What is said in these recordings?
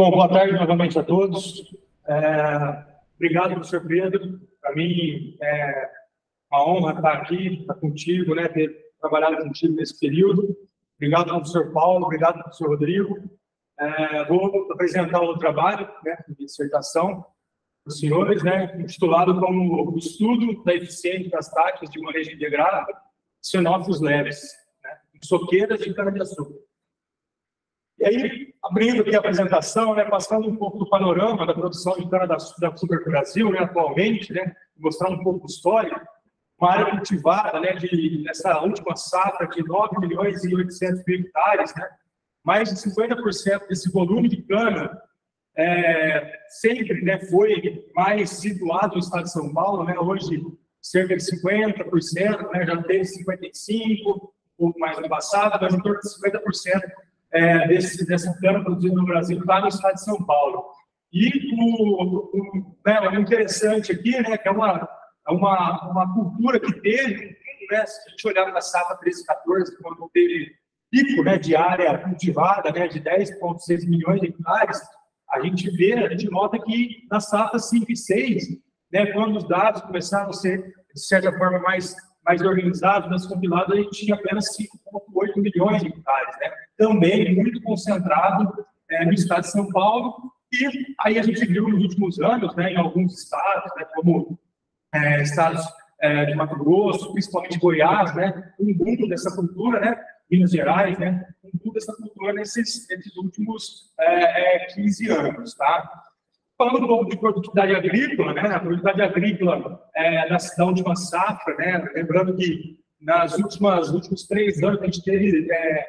Bom, boa tarde novamente a todos. É, obrigado, professor Pedro. Para mim é uma honra estar aqui, estar contigo, né, ter trabalhado contigo nesse período. Obrigado, professor Paulo, obrigado, professor Rodrigo. É, vou apresentar o trabalho né, de dissertação para os senhores, né, intitulado como estudo da eficiência das táticas de manejo integrado de cenófilos leves, né, soqueiras de cana-de-açúcar. E aí, abrindo aqui a apresentação, né, passando um pouco do panorama da produção de cana-de-açúcar no Brasil, né, atualmente, né, um pouco de história, uma área cultivada, né, de, nessa última safra de 9 milhões e 800 mil hectares, né, mais de 50% desse volume de cana é, sempre né, foi mais situado no estado de São Paulo, né, hoje cerca de 50%, né, já teve 55%, um pouco mais no passado, mas em torno de 50% é, desse, dessa cana produzida no Brasil está no estado de São Paulo. E o, o, né, o interessante aqui, né, que é uma é uma, uma cultura que teve, né, se a gente olhar para a safra 13, 14, quando teve pico né, de área cultivada né, de 10,6 milhões de hectares, a gente vê, a gente nota que na safra 5 e 6, né, quando os dados começaram a ser, de certa forma, mais, mais organizados, mais compilados, a gente tinha apenas 5,8 milhões de hectares. Né? Também muito concentrado é, no estado de São Paulo. E aí a gente viu nos últimos anos, né, em alguns estados, né, como é, estados é, de Mato Grosso, principalmente Goiás, né, um boom dessa cultura, né, Minas Gerais, né, um boom dessa cultura nesses, nesses últimos é, 15 é, anos, tá? Falando um pouco de produtividade agrícola, né, a produtividade agrícola é, da, da última safra, né, lembrando que nas últimas últimos três anos a gente teve é,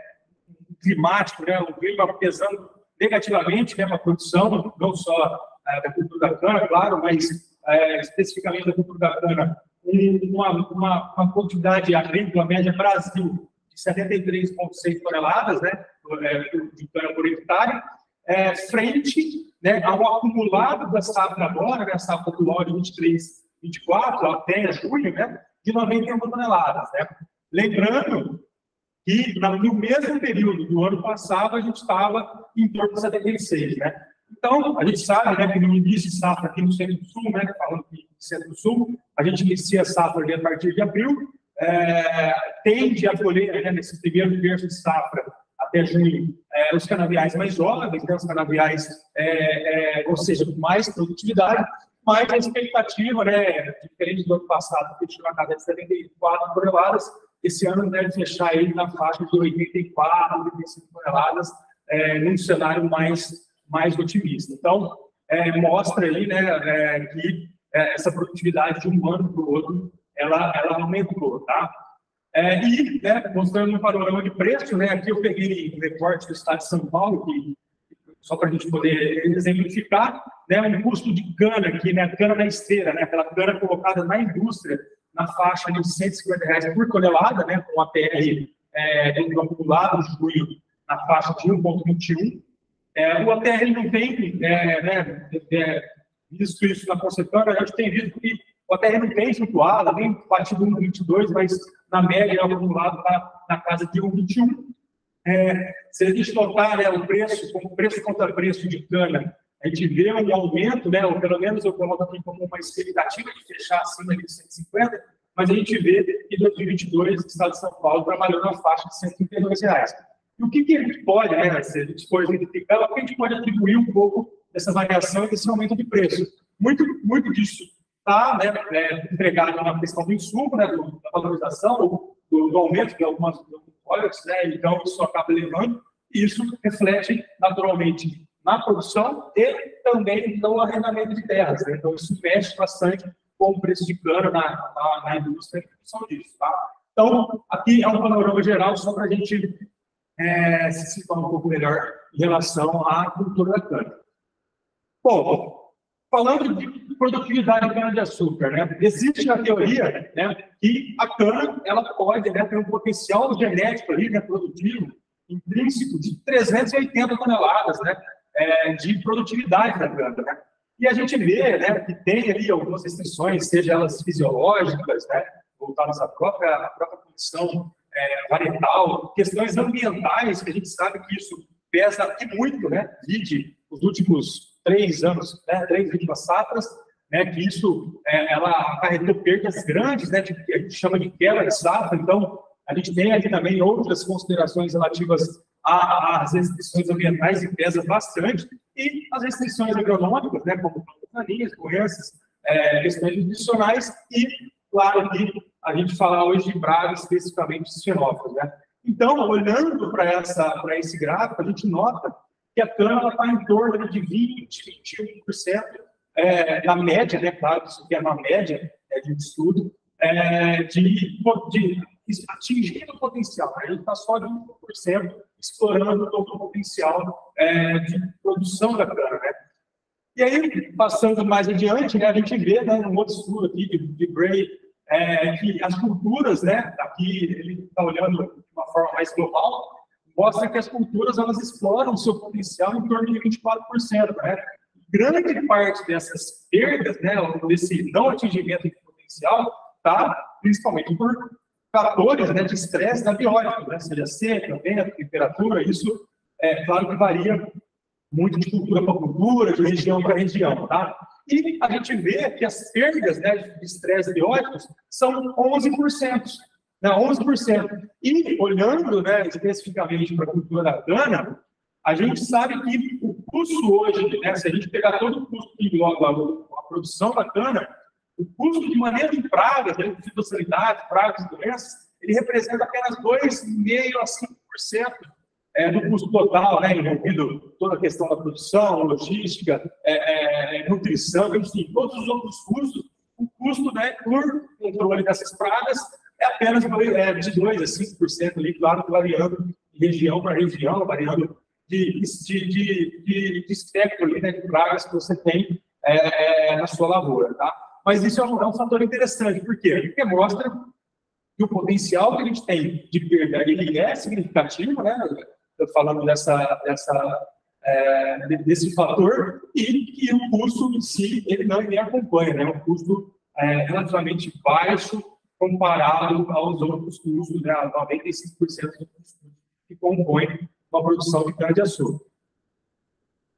climático, né, um clima pesando negativamente né, para a produção, não só é, da cultura da cana, claro, mas é, especificamente da cultura da cana, uma, uma, uma quantidade agrícola média Brasil de 73,6 toneladas né, de cana por hectare, é, frente né, ao acumulado da safra agora, né, safra atual de 23, 24 até junho, né, de 91 toneladas. Né? Lembrando que no mesmo período do ano passado a gente estava em torno de 76, né? Então, a gente sabe né, que no início de safra aqui no Centro-Sul, né, falando de Centro-Sul, a gente inicia a safra ali a partir de abril, é, tende a colher né, nesse primeiro terço de safra até junho é, os canaviais mais jovens, né, os canaviais, é, é, ou seja, com mais produtividade, mas a expectativa, né, diferente do ano passado, que tinha uma casa de 74 toneladas, esse ano deve fechar aí na faixa de 84, 85 toneladas, é, num cenário mais mais otimista. Então, é, mostra aí né, é, que é, essa produtividade de um ano para o outro, ela, ela aumentou, tá? É, e, né, mostrando um panorama de preço, né, aqui eu peguei o recorte do estado de São Paulo, que, só para a gente poder exemplificar, né, um custo de cana aqui, né, cana na esteira, né, aquela cana colocada na indústria, na faixa de 150 reais por tonelada, né, com a PR é, dentro do acumulado de junho, na faixa de 1,21, é, o ATR não tem, é, né, é, visto isso na concessão, a gente tem visto que o ATR tem flutuado, nem batido 1,22, mas na média o acumulado está na casa de 1,21. É, se a gente notar né, o preço, como preço contra preço de cana, a gente vê um aumento, né, ou pelo menos eu coloco aqui como uma expectativa de fechar acima de 150, mas a gente vê que em 2022 o Estado de São Paulo trabalhou na faixa de 132 reais. E o que, que a gente pode, né, se a gente for identificar, o que a gente pode atribuir um pouco dessa variação e desse aumento de preço? Muito, muito disso está né, é, empregado na questão do insumo, né, da valorização, do, do, aumento de algumas commodities, né, então isso acaba levando, e isso reflete naturalmente na produção e também no arrendamento de terras. Né? Então, isso mexe bastante com o preço de cana na, na, na indústria e produção disso. Tá? Então, aqui é um panorama geral só para a gente é, se situar um pouco melhor em relação à cultura da cana. Bom, falando de produtividade de cana-de-açúcar, né, existe na teoria né, que a cana ela pode né, ter um potencial genético ali, né, produtivo, intrínseco, de 380 toneladas né, é, de produtividade da cana. Né? E a gente vê né, que tem ali algumas restrições, seja elas fisiológicas, né, voltadas à própria, à própria condição é, varietal, questões ambientais, que a gente sabe que isso pesa e muito, né? Vide os últimos três anos, né, três últimas safras, né, que isso é, ela acarretou perdas grandes, né, que a gente chama de quebra de safra. Então, a gente tem aqui também outras considerações relativas às restrições ambientais e pesa bastante, e as restrições agronômicas, né, como plantas doenças, é, questões nutricionais, e, claro, que a gente fala hoje de pragas, especificamente de xenófobos, né. Então, olhando para esse gráfico, a gente nota que a cana está em torno de 20%, 21% é, na média, né, claro, isso aqui é uma média é, de estudo, é, de, de atingindo o potencial. Né? A gente está só de 1% explorando todo o potencial é, de produção da cana. Né? E aí, passando mais adiante, né, a gente vê né, um outro estudo aqui de, de Bray, é, que as culturas, né, aqui ele está olhando de uma forma mais global, mostra que as culturas elas exploram o seu potencial em torno de 24%. Né? Grande parte dessas perdas, né, desse não atingimento de potencial, está principalmente por fatores né, de estresse da biótica, né, seja seca, vento, temperatura, isso é claro que varia muito de cultura para cultura, de região para região, tá? E a gente vê que as perdas né, de estresse bióticos são 11%. Né, 11%. E olhando né, especificamente para a cultura da cana, a gente sabe que o custo hoje, né, se a gente pegar todo o custo que engloba a produção da cana, o custo de manejo de pragas, de fitossanidade, pragas e doenças, ele representa apenas 2,5% a 5% é, do custo total, né, envolvido toda a questão da produção, logística, é, é, nutrição, enfim, todos os outros custos, o custo né, por controle dessas pragas é apenas é, de 2% a 5% ali, claro, variando região para região, variando de, de, de, de, espectro ali, né, de pragas que você tem é, é, na sua lavoura, tá? Mas isso é um, é um fator interessante, por quê? Porque mostra que o potencial que a gente tem de perda ele é significativo, né? Falando dessa, dessa, é, desse fator, e que o custo em si ele não me acompanha, né? É um custo relativamente baixo comparado aos outros custos, né? 95% dos custos que compõem uma produção de cana-de-açúcar.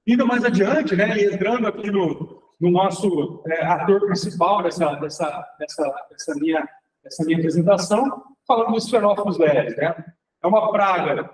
Indo mais adiante, né, entrando aqui no, no nosso é, ator principal dessa, dessa, dessa, dessa, minha, dessa minha apresentação, falando dos fenófilos leves. Né? É uma praga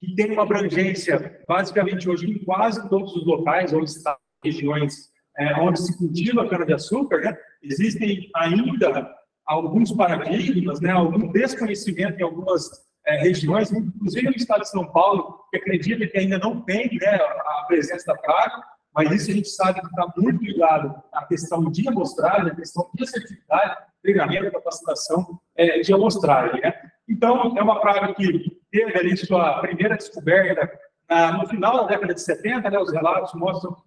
que tem uma abrangência, basicamente, hoje em quase todos os locais, onde está regiões é, onde se cultiva a cana-de-açúcar, né? existem ainda alguns paradigmas, né? algum desconhecimento em algumas é, regiões, inclusive no estado de São Paulo, que acredita que ainda não tem né, a presença da praga, mas isso a gente sabe que está muito ligado à questão de amostragem, à questão de assertividade, treinamento, capacitação é, de amostragem. Né? Então, é uma praga que teve ali sua primeira descoberta ah, no final da década de 70, né, os relatos mostram que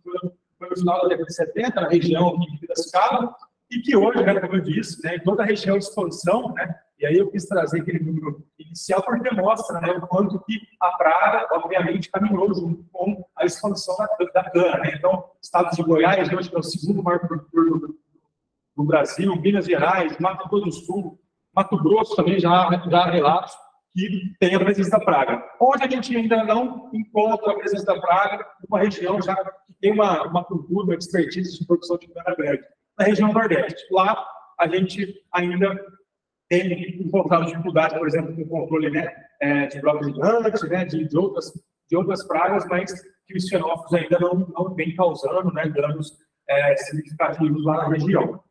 foi no final da década de 70, na região de Piracicaba, e que hoje, né, como eu disse, né, em toda a região de expansão, né, e aí eu quis trazer aquele número inicial porque mostra né, o quanto que a praga, obviamente, caminhou junto com a expansão da, da cana. Né? Então, estados de Goiás, hoje que é o segundo maior produtor do, do Brasil, Minas Gerais, Mato Grosso do Sul, Mato Grosso também já, já relatos que tem a presença da praga. Onde a gente ainda não encontra a presença da praga, uma região já que tem uma, uma cultura, uma expertise de produção de cana verde, na região Nordeste. Lá, a gente ainda tem encontrado dificuldade, por exemplo, com o controle né, é, de blocos gigantes, né, de, de, outras, de outras pragas, mas que os xenófobos ainda não, não vem causando né, danos é, significativos lá na região.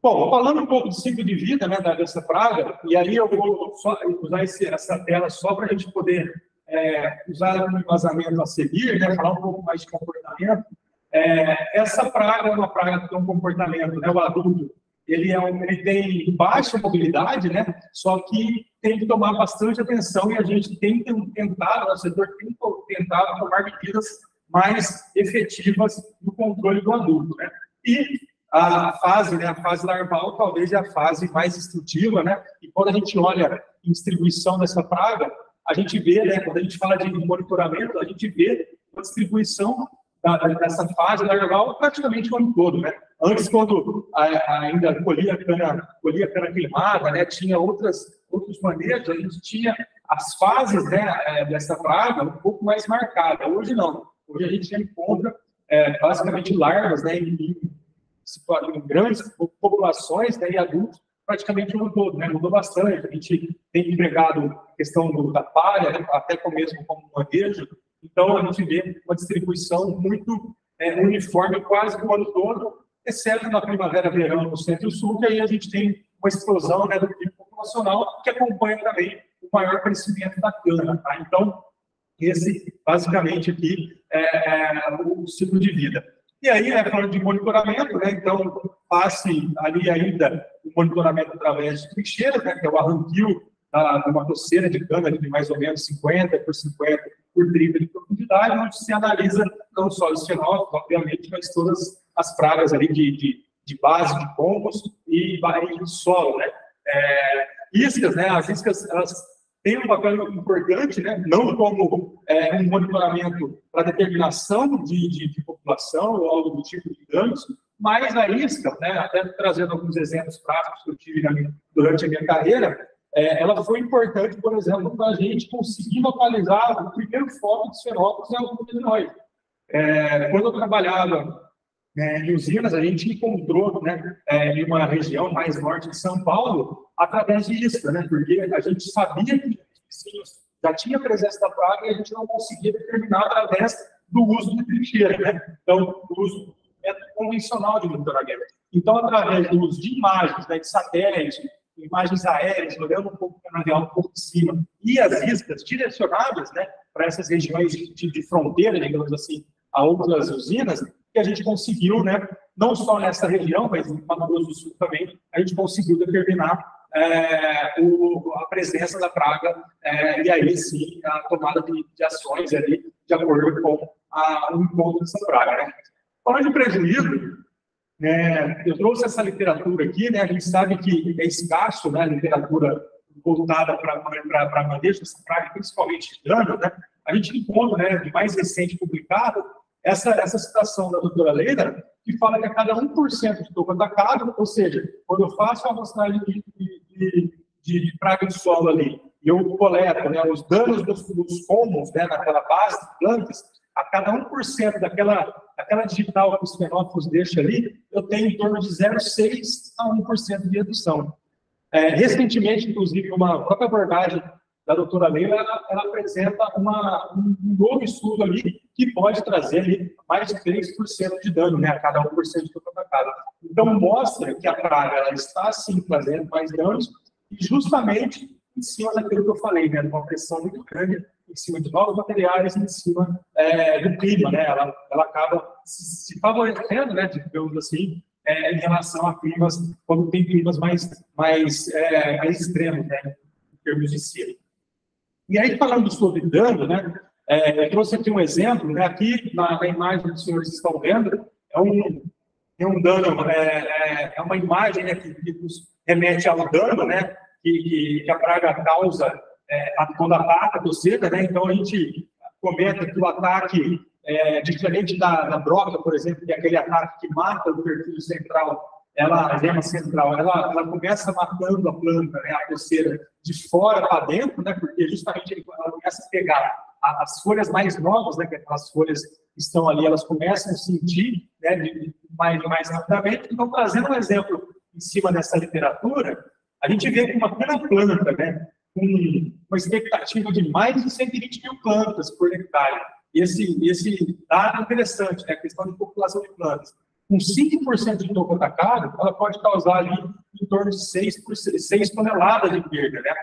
Bom, falando um pouco do ciclo de vida né, dessa praga, e aí eu vou só, usar esse, essa tela só para a gente poder é, usar um embasamento a seguir, né, falar um pouco mais de comportamento. É, essa praga é uma praga que tem um comportamento, né, o adulto ele, é um, ele tem baixa mobilidade, né? Só que tem que tomar bastante atenção e a gente tem tentado, o setor tem tentado tomar medidas mais efetivas no controle do adulto, né? E a fase, né, a fase larval talvez é a fase mais instrutiva, né? E quando a gente olha em distribuição dessa praga, a gente vê, né, quando a gente fala de monitoramento, a gente vê a distribuição da, dessa fase larval praticamente o ano todo, né? Antes, quando ainda colhia cana, colhia cana queimada, né, tinha outras, outros manejos, a gente tinha as fases né, é, dessa praga um pouco mais marcadas. Hoje não. Hoje a gente encontra é, basicamente larvas né, em, em, grandes populações né, e adultos praticamente o ano todo, né? mudou bastante. A gente tem empregado a questão do, da palha, né? até mesmo como manejo. Então, a gente vê uma distribuição muito é, uniforme quase o ano todo, exceto na primavera, verão, no centro-sul, que aí a gente tem uma explosão né, do PIB populacional, que acompanha também o maior crescimento da cana. Tá? Então, esse, basicamente, aqui é, é o ciclo de vida. E aí, é falando de monitoramento, né? Então, passe ali ainda o monitoramento através de trincheiras, né? Que é o arranquio da, de uma doceira de cana de mais ou menos 50 por 50 por 30 de profundidade, onde se analisa não só os fenótipos, obviamente, mas todas as pragas ali de, de, de base de compost e de solo, né? É, iscas, né? As iscas, elas tem um papel importante, né? não como é, um monitoramento para determinação de, de, de, população ou algo do tipo de danos, mas a isca, né? até trazendo alguns exemplos práticos que eu tive minha, durante a minha carreira, é, ela foi importante, por exemplo, para a gente conseguir localizar o primeiro foco de xerópolis é o cannabinoide. É, quando eu trabalhava é, em usinas, a gente encontrou né, é, em uma região mais norte de São Paulo, através de isca, né, porque a gente sabia que já tinha presença da praga e a gente não conseguia determinar através do uso de trincheira, né? Então, o uso método convencional de monitoramento. Então, através do uso de imagens, né, de satélite, imagens aéreas, olhando um pouco o canavial um pouco de cima, e as iscas direcionadas né, para essas regiões de, de fronteira, digamos assim, a outras usinas, que a gente conseguiu, né, não só nessa região, mas em Mato Grosso do Sul também, a gente conseguiu determinar é, o, a presença da praga é, e aí sim a tomada de, de, ações ali de acordo com a, o encontro dessa praga. Né? Falando de prejuízo, né, eu trouxe essa literatura aqui, né, a gente sabe que é escasso né, a literatura voltada para manejo dessa praga, principalmente de dano, né, a gente encontra, né, de mais recente publicado, essa, essa citação da doutora Leila, que fala que a cada 1% de toco atacado, ou seja, quando eu faço a amostragem de, de, de, de, praga de solo ali, e eu coleto né, os danos dos, dos né, naquela base de plantas, a cada 1% daquela, daquela digital que os fenótipos deixam ali, eu tenho em torno de 0,6% a 1% de redução. É, recentemente, inclusive, uma própria abordagem da doutora Leila, ela, ela apresenta uma, um novo estudo ali que pode trazer ali mais de 3% de dano né, a cada 1% de toda atacado. Então, mostra que a praga está, sim, trazendo mais danos, e justamente em cima daquilo que eu falei, né, uma pressão muito grande em cima de novos materiais, em cima é, do clima, né, ela, ela acaba se, favorecendo, né, digamos assim, é, em relação a climas, quando tem climas mais, mais, é, mais extremos, né, em termos de cima. E aí, falando sobre dano, né, é, eu trouxe aqui um exemplo, né, aqui na, na, imagem que os senhores estão vendo, é um, é um dano, é, é, é uma imagem né, que, que remete ao dano né, que, que a praga causa é, quando ataca a torcida, né, então a gente comenta que o ataque, é, diferente da, da broca, por exemplo, que é aquele ataque que mata o perfil central ela, a gema central, ela, ela começa matando a planta, né, a coceira, de fora para dentro, né, porque justamente ela começa a pegar as folhas mais novas, né, que aquelas folhas que estão ali, elas começam a sentir né, de, mais, mais rapidamente. Então, trazendo um exemplo em cima dessa literatura, a gente vê que uma planta, né, com uma expectativa de mais de 120 mil plantas por hectare. Esse, esse dado interessante, né, a questão de população de plantas com 5% de toco atacado, ela pode causar ali em torno de 6, 6 toneladas de perda, né?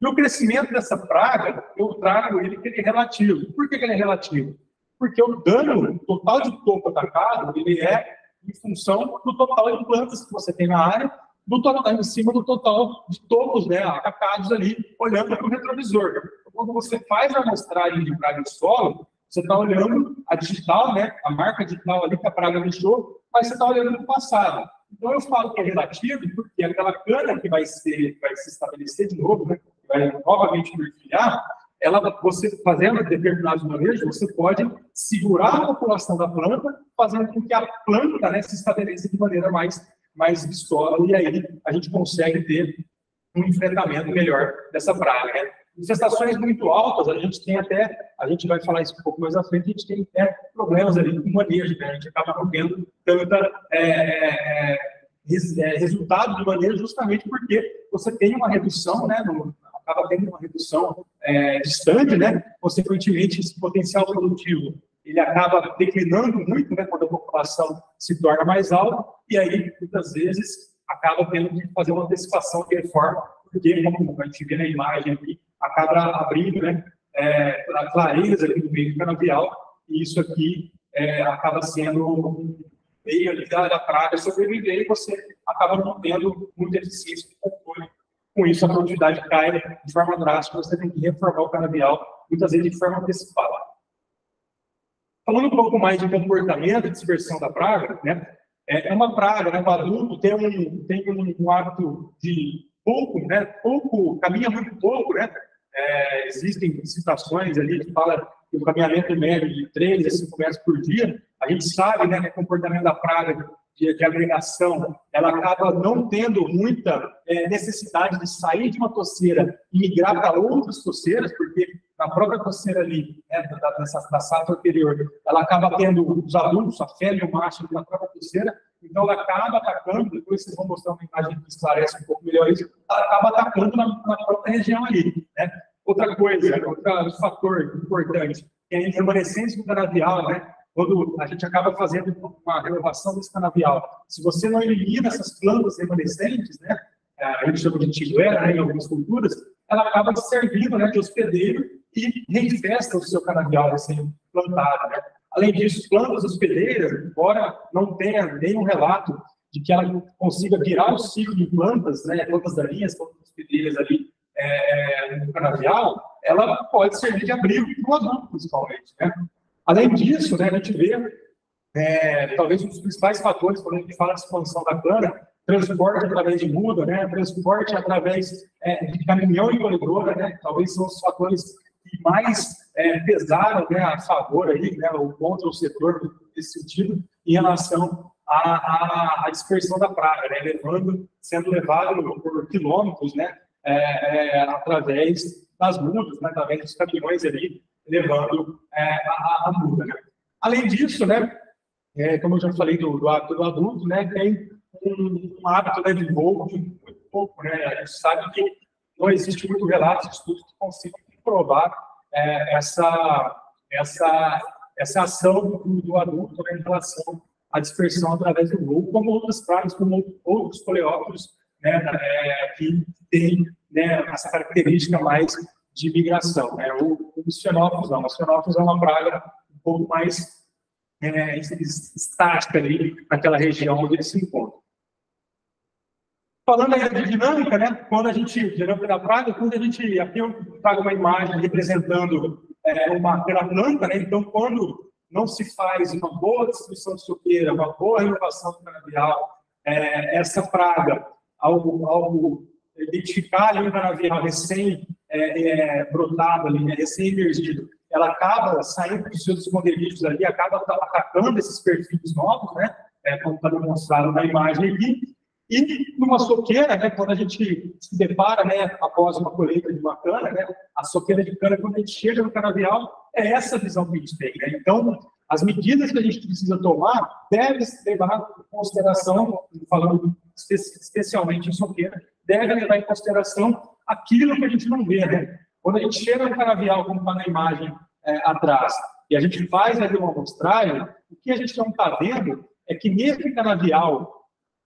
E o crescimento dessa praga, eu trago ele que ele é relativo. Por que, ele é relativo? Porque o dano total de toco atacado, ele é em função do total de plantas que você tem na área, do total, em cima do total de tocos né, atacados ali, olhando para o retrovisor. Quando você faz a amostragem de praga de solo, você está olhando a digital, né, a marca digital ali que a praga deixou, mas você está olhando no passado. Então eu falo que é relativo porque aquela cana que vai, ser, vai se estabelecer de novo, né, que vai novamente perfilhar, ela, você fazendo determinados manejos, você pode segurar a população da planta, fazendo com que a planta né, se estabeleça de maneira mais, mais vistosa, e aí a gente consegue ter um enfrentamento melhor dessa praga. Né? Infestações muito altas, a gente tem até, a gente vai falar isso um pouco mais à frente, a gente tem até problemas ali com manejo, né? A gente acaba tendo tanta é, é, é, resultado de manejo justamente porque você tem uma redução, né? No, acaba tendo uma redução é, distante, né? Consequentemente, esse potencial produtivo ele acaba declinando muito, né? Quando a população se torna mais alta e aí muitas vezes acaba tendo que fazer uma antecipação de reforma, porque como a gente vê na imagem aqui, acaba abrindo né, é, clareza aqui no meio do canavial, e isso aqui é, acaba sendo meio ali da, da praga sobreviver, e você acaba não tendo muita eficiência de controle. Com isso, a produtividade cai de forma drástica, você tem que reformar o canavial, muitas vezes de forma antecipada. Falando um pouco mais de comportamento e dispersão da praga, né, é, é uma praga, né, adulto tem um, tem um hábito de pouco, né, pouco, caminha muito pouco, né, é, existem citações ali que fala que o caminhamento médio de 3 a 5 metros por dia, a gente sabe né, que o comportamento da praga de, de agregação, ela acaba não tendo muita é, necessidade de sair de uma toceira e migrar para outras toceiras, porque na própria toceira ali, né, da, dessa, da safra anterior, ela acaba tendo os adultos, a fêmea e o macho na própria toceira, então ela acaba atacando, depois vocês vão mostrar uma imagem que esclarece um pouco melhor isso, ela acaba atacando na, na própria região ali. Né? Outra coisa, outro fator importante, é a remanescência do canavial, né? Quando a gente acaba fazendo uma renovação desse canavial, se você não elimina essas plantas remanescentes, né? A gente chama de tiguera, né, em algumas culturas, ela acaba servindo né, de hospedeiro e reinfesta o seu canavial recém-plantado. Né? Além disso, plantas hospedeiras, embora não tenha nenhum relato de que ela consiga virar o ciclo de plantas, né, plantas daninhas, plantas hospedeiras ali é, no canavial, ela pode servir de abrigo para o adulto, principalmente. Né? Além disso, né, a gente vê, é, talvez um dos principais fatores, quando a gente fala de expansão da cana, transporte através de muda, né, transporte através é, de caminhão e colhedora, né, talvez são os fatores que mais é, pesaram né, a favor aí, né, ou contra o setor nesse sentido, em relação à, à, dispersão da praga, né, levando, sendo levado por quilômetros, né, é, é, através das mudas, né, através dos caminhões ali, levando é, a, a, muda. Né. Além disso, né, é, como eu já falei do, do hábito do adulto, né, tem um, um hábito né, de voo muito pouco. Né, a gente sabe que não existe muito relato de estudos que consigam provar é, essa, essa, essa ação do, adulto em relação à dispersão através do voo, como outras pragas, como outros coleópteros né, é, que têm né, essa característica mais de migração. Né? O, os fenófilos não, os fenófilos é uma praga um pouco mais é, estática ali naquela região onde eles se. Falando ainda de dinâmica, né? Quando a gente, dinâmica da praga, quando a gente, aqui eu trago uma imagem representando é, uma planta, né? Então, quando não se faz uma boa distribuição de suqueira, uma boa renovação do canavial, é, essa praga, ao, ao identificar ali um canavial recém é, é, ali, né, recém emergido, ela acaba saindo dos seus esconderijos ali, acaba atacando esses perfis novos, né? É, como está demonstrado na imagem aqui, e numa soqueira, né, quando a gente se depara, né, após uma colheita de uma cana, né, a soqueira de cana, quando a gente chega no canavial, é essa visão que a gente tem. Né? Então, as medidas que a gente precisa tomar devem levar em consideração, falando especialmente em soqueira, devem levar em consideração aquilo que a gente não vê. Né? Quando a gente chega no canavial, como está na imagem é, atrás, e a gente faz ali uma amostragem, o que a gente não está vendo é que nesse canavial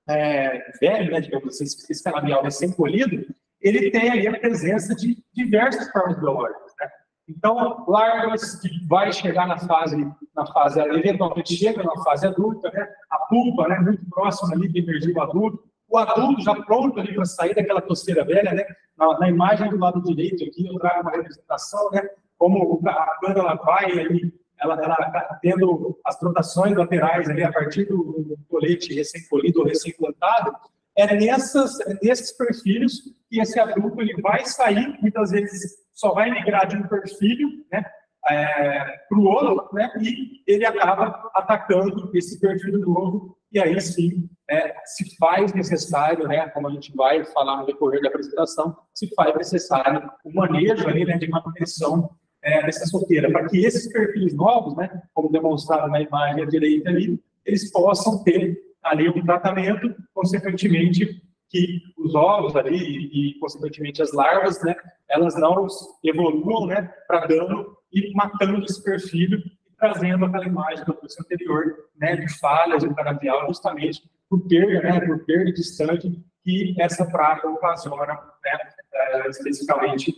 é, velho, né, digamos assim, esse canavial recém-colhido, ele tem ali a presença de diversas formas biológicas. Né? Então, larvas que vai chegar na fase, na fase, eventualmente chega na fase adulta, né? a pulpa, né, muito próxima ali do emergido adulto, o adulto já pronto ali para sair daquela toceira velha, né? Na, na, imagem do lado direito aqui, eu trago uma representação, né? Como a planta ela vai ali ela, ela tendo as rotações laterais ali a partir do, colete recém-colhido ou recém-plantado, é nessas, é nesses perfis que esse adulto ele vai sair, muitas vezes só vai migrar de um perfil né, é, para o outro, né, e ele acaba atacando esse perfil novo, e aí sim é, se faz necessário, né, como a gente vai falar no decorrer da apresentação, se faz necessário o manejo ali, né, de manutenção é, dessa solteira, para que esses perfis novos, né, como demonstrado na imagem à direita ali, eles possam ter ali um tratamento, consequentemente, que os ovos ali e, consequentemente, as larvas, né, elas não evoluam, né, para dano e matando esse perfil e trazendo aquela imagem do curso anterior, né, de falhas no canavial, justamente por perda, né, por perda distante que essa praga ocasiona, né, é, especificamente,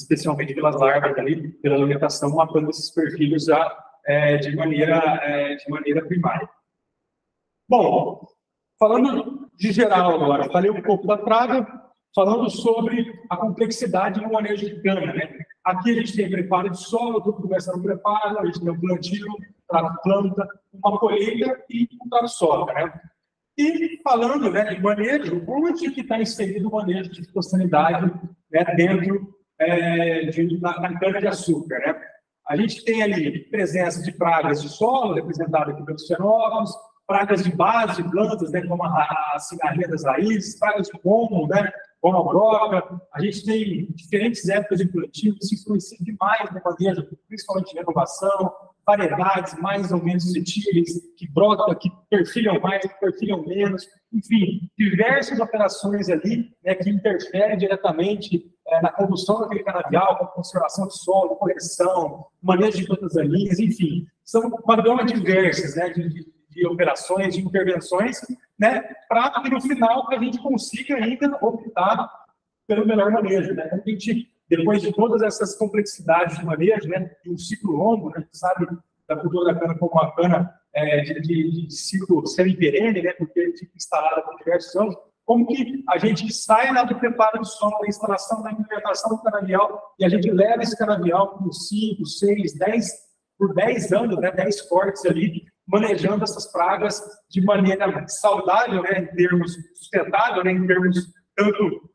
especialmente pelas larvas ali, pela alimentação, matando esses perfis já é, de maneira é, de maneira primária. Bom, falando de geral agora, falei um pouco da praga, falando sobre a complexidade no manejo de cana. Né? Aqui a gente tem preparo de solo, tudo começa no preparo, a gente tem o plantio, trato planta, uma colheita e um trato soca. Né? E falando né, de manejo, onde que está inserido o manejo de fitossanidade né, dentro é, de, na, na cana-de-açúcar? Né? A gente tem ali presença de pragas de solo, representada aqui pelos fenómenos, pragas de base de plantas, né, como a, a cigarrinha das raízes, pragas de pomo, né, como a broca. A gente tem diferentes épocas de plantio que se influenciam demais no manejo, principalmente renovação, variedades mais ou menos suscetíveis, que brotam, que perfilham mais, que perfilham menos, enfim, diversas operações ali né, que interferem diretamente é, na condução daquele canavial, com conservação de solo, correção, manejo de plantas daninhas, enfim, são uma gama diversas né, de, de de operações, de intervenções, né, para que no final a gente consiga ainda optar pelo melhor manejo. Né? A gente, depois de todas essas complexidades de manejo, né, de um ciclo longo, né, a gente sabe da cultura da cana como uma cana é, de, de, de, ciclo semi-perene, né, porque fica instalada por diversos anos, como que a gente sai lá do preparo de solo, da instalação, da implementação do canavial, e a gente leva esse canavial por 5, 6, 10, por 10 anos, né, 10 cortes ali, manejando essas pragas de maneira saudável, né, em termos sustentável, né, em termos tanto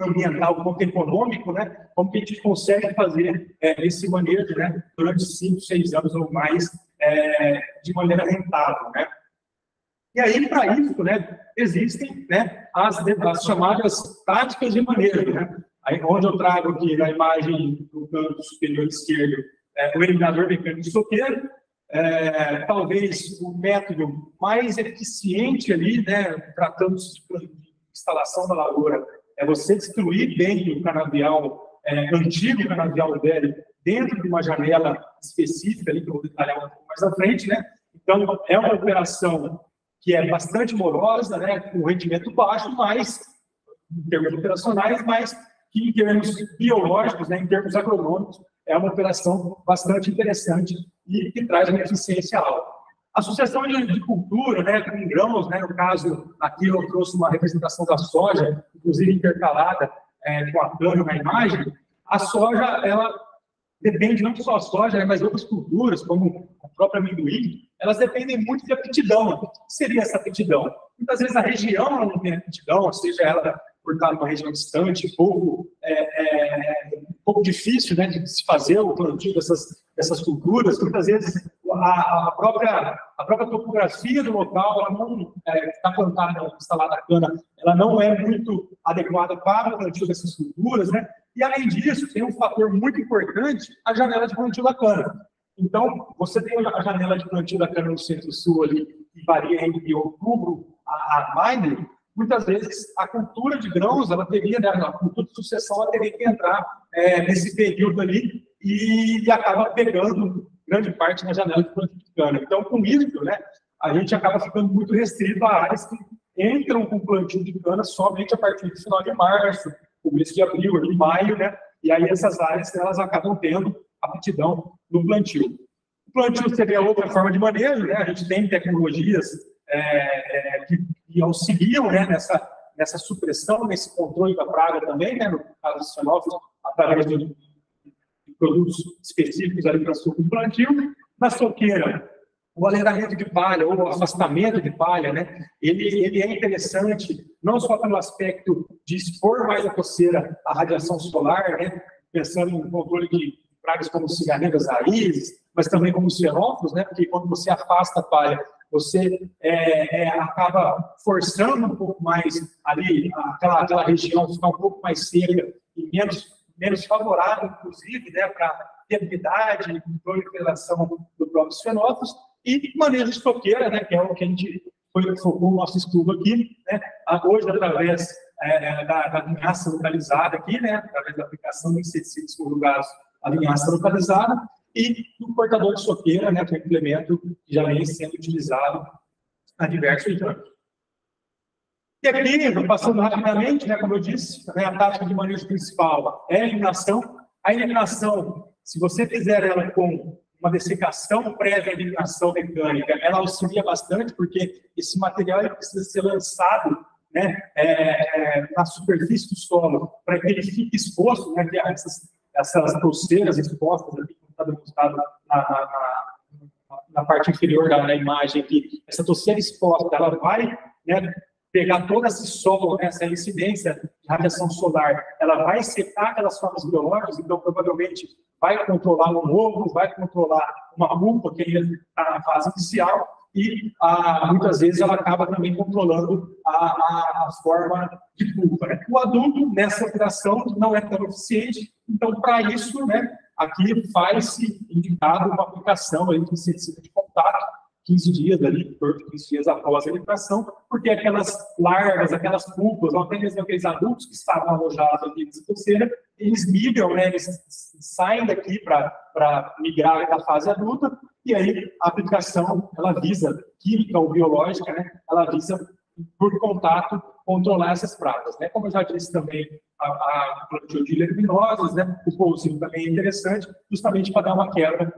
ambiental quanto econômico, né, como que a gente consegue fazer é, esse manejo, né, durante cinco, seis anos ou mais, é, de maneira rentável, né. E aí, para isso, né, existem né, as, as chamadas táticas de manejo, né, aí, onde eu trago aqui na imagem do canto superior esquerdo é, o eliminador mecânico de soqueiro, é, talvez o método mais eficiente ali, né, tratando-se de instalação da lavoura, é você destruir bem o canavial é, antigo, o canavial velho, dentro de uma janela específica, ali, que eu vou detalhar um pouco mais à frente, né? Então, é uma operação que é bastante morosa, né, com rendimento baixo, mas, em termos operacionais, mas que em termos biológicos, né, em termos agronômicos, é uma operação bastante interessante e que traz uma eficiência alta. A sucessão de, de, cultura, né, com grãos, né, no caso, aqui eu trouxe uma representação da soja, inclusive intercalada é, com a cana na imagem, a soja, ela depende não só da soja, né, mas outras culturas, como o próprio amendoim, elas dependem muito de aptidão. O que seria essa aptidão? Muitas vezes a região não tem aptidão, seja ela por estar numa região distante, pouco, é, é, um pouco difícil né, de se fazer o plantio dessas, dessas culturas. Muitas vezes a, a, própria, a própria topografia do local, ela não está é, plantada, instalada a cana, ela não é muito adequada para o plantio dessas culturas, né? E além disso, tem um fator muito importante, a janela de plantio da cana. Então, você tem a janela de plantio da cana no centro-sul ali, que varia entre outubro a, a maio, muitas vezes a cultura de grãos, ela teria, né, a cultura de sucessão, ela teria que entrar é, nesse período ali e, e, acaba pegando grande parte na janela de plantio de cana. Então, com isso, né, a gente acaba ficando muito restrito a áreas que entram com plantio de cana somente a partir do final de março, começo de abril, de maio, né, e aí essas áreas elas acabam tendo aptidão no plantio. O plantio seria outra forma de manejo, né, a gente tem tecnologias é, é, que e auxiliam né, nessa, nessa supressão, nesse controle da praga também, né, no caso dos fenófilos, através de, de, produtos específicos ali para suco plantio. Na soqueira, o aleiramento de palha ou o afastamento de palha, né, ele, ele é interessante não só pelo aspecto de expor mais a coceira à radiação solar, né, pensando em controle de pragas como cigarrinhas raízes, mas também como os né, porque quando você afasta a palha, você é, é, acaba forçando um pouco mais ali aquela, aquela região ficar um pouco mais seca e menos, menos favorável, inclusive, né, para viabilidade e proliferação do próprio fenótipos, e manejo de estoqueira, né, que é o que a gente foi, o nosso estudo aqui, né, hoje através é, da, da linhaça localizada aqui, né, através da aplicação de inseticidas conjugados à linhaça localizada, e o cortador de soqueira, né, que é um implemento que já vem sendo utilizado a diversos anos. E aqui, passando rapidamente, né, como eu disse, né, a tática de manejo principal é a eliminação. A eliminação, se você fizer ela com uma dessecação prévia à eliminação mecânica, ela auxilia bastante, porque esse material precisa ser lançado né, é, é, na superfície do solo, para que ele fique exposto, né, que essas, essas pulseiras expostas aqui, como está demonstrado na, na, na, na, parte inferior da, imagem aqui, essa torceira exposta, ela vai né, pegar todo esse solo, né, essa incidência de radiação solar, ela vai secar aquelas formas biológicas, então provavelmente vai controlar um ovo, vai controlar uma pulpa que ainda está na fase inicial, e ah, muitas vezes ela acaba também controlando a, a, a forma de pulpa. Né? O adulto, nessa operação, não é tão eficiente, então, para isso, né, aqui faz-se indicado uma aplicação aí de inseticida de contato, 15 dias ali, 15 dias após a alimentação, porque aquelas larvas, aquelas pulpas, ou até mesmo aqueles adultos que estavam alojados aqui nessa pulseira, eles migram, né, eles saem daqui para migrar da fase adulta, e aí a aplicação, ela visa, química ou biológica, né, ela visa, por contato, controlar essas pragas. Né? Como eu já disse também, a, a de leguminosas, né, o pousinho também é interessante, justamente para dar uma quebra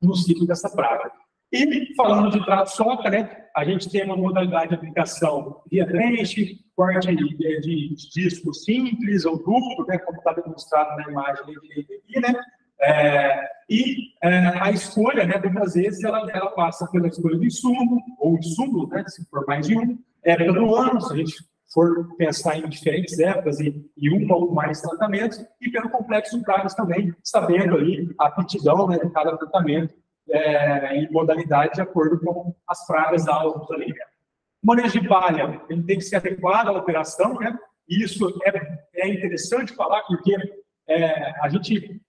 no ciclo dessa praga. E falando de trato soca, né, a gente tem uma modalidade de aplicação via trench, corte de, de, disco simples ou duplo, né, como está demonstrado na imagem aqui, né, é, e é, a escolha, né, muitas vezes, ela, ela passa pela escolha do insumo, ou insumo, né, se for mais de um, época do ano, se a gente for pensar em diferentes épocas e, e um ou mais tratamentos, e pelo complexo de pragas também, sabendo ali a aptidão né, de cada tratamento é, em modalidade de acordo com as pragas ali. Né? O manejo de palha, ele tem que ser adequado à operação, né? E isso é, é interessante falar porque é, a gente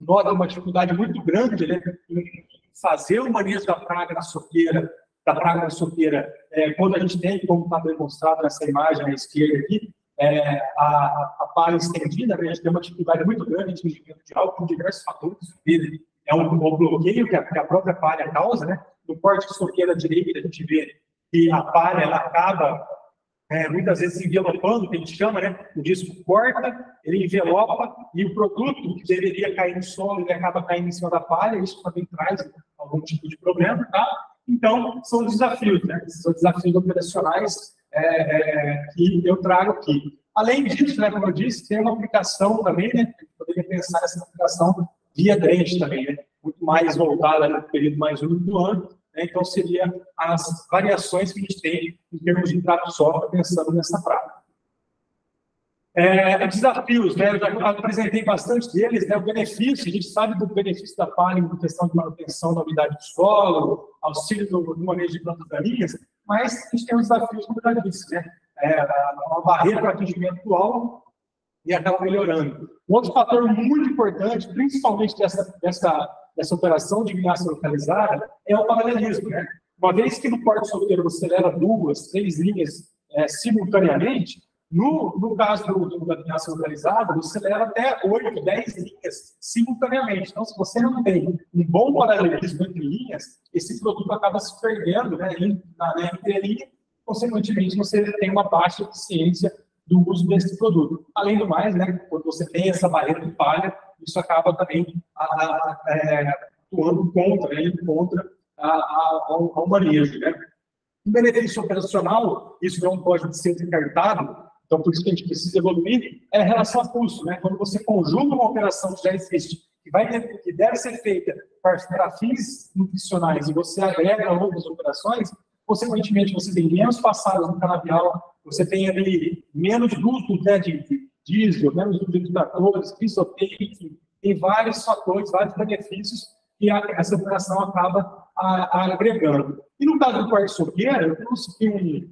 nota uma dificuldade muito grande né, em fazer o manejo da praga na soqueira, da praga na soqueira, é, quando a gente tem, como está demonstrado nessa imagem à esquerda aqui, é, a, a palha estendida, né, a gente tem uma dificuldade muito grande de rendimento de álcool com diversos fatores, é um bloqueio que a, que a, própria palha causa, né? No corte de soqueira direita, a gente vê que a palha ela acaba é, muitas vezes envelopando, que a gente chama, né? O disco corta, ele envelopa e o produto que deveria cair no solo, ele acaba caindo em cima da palha, isso também traz algum tipo de problema, tá? Então, são desafios, né? São desafios operacionais é, é, que eu trago aqui. Além disso, né, como eu disse, tem uma aplicação também, né? Poderia pensar nessa aplicação via dente também, né? muito mais voltada no período mais úmido do ano. Né? Então, seria as variações que a gente tem em termos de trato solo, pensando nessa prática. É, desafios, né? Eu já apresentei bastante deles, né? O benefício, a gente sabe do benefício da palha em questão de manutenção da umidade do solo, auxílio no, no manejo de plantas daninhas, mas a gente tem os desafios, como eu já disse, né? É, uma barreira para atingimento do alvo e acaba melhorando. Um outro fator muito importante, principalmente dessa, dessa, dessa operação de vinhaça localizada, é o paralelismo. Né? Uma vez que no porto solteiro você leva duas, três linhas é, simultaneamente, no, no caso do, do, da vinhaça localizada, você leva até oito, dez linhas simultaneamente. Então, se você não tem um bom paralelismo entre linhas, esse produto acaba se perdendo né, na, na entrelinha, consequentemente, você tem uma baixa eficiência do uso desse produto. Além do mais, né, quando você tem essa barreira de palha, isso acaba também a, a, é, atuando contra, né, contra a, ao, ao manejo. Né. Um benefício operacional, isso não pode ser descartado, então por isso que a gente precisa evoluir, é a relação a custo. Né? Quando você conjuga uma operação que já existe, que, vai ter, que deve ser feita para fins nutricionais, e você agrega outras operações, consequentemente você tem menos passadas no canavial, você tem ali menos uso né, de, de diesel, menos uso de tratores, enfim, tem vários fatores, vários benefícios que a, essa operação acaba agregando. E no caso do quarto soqueira, eu trouxe um,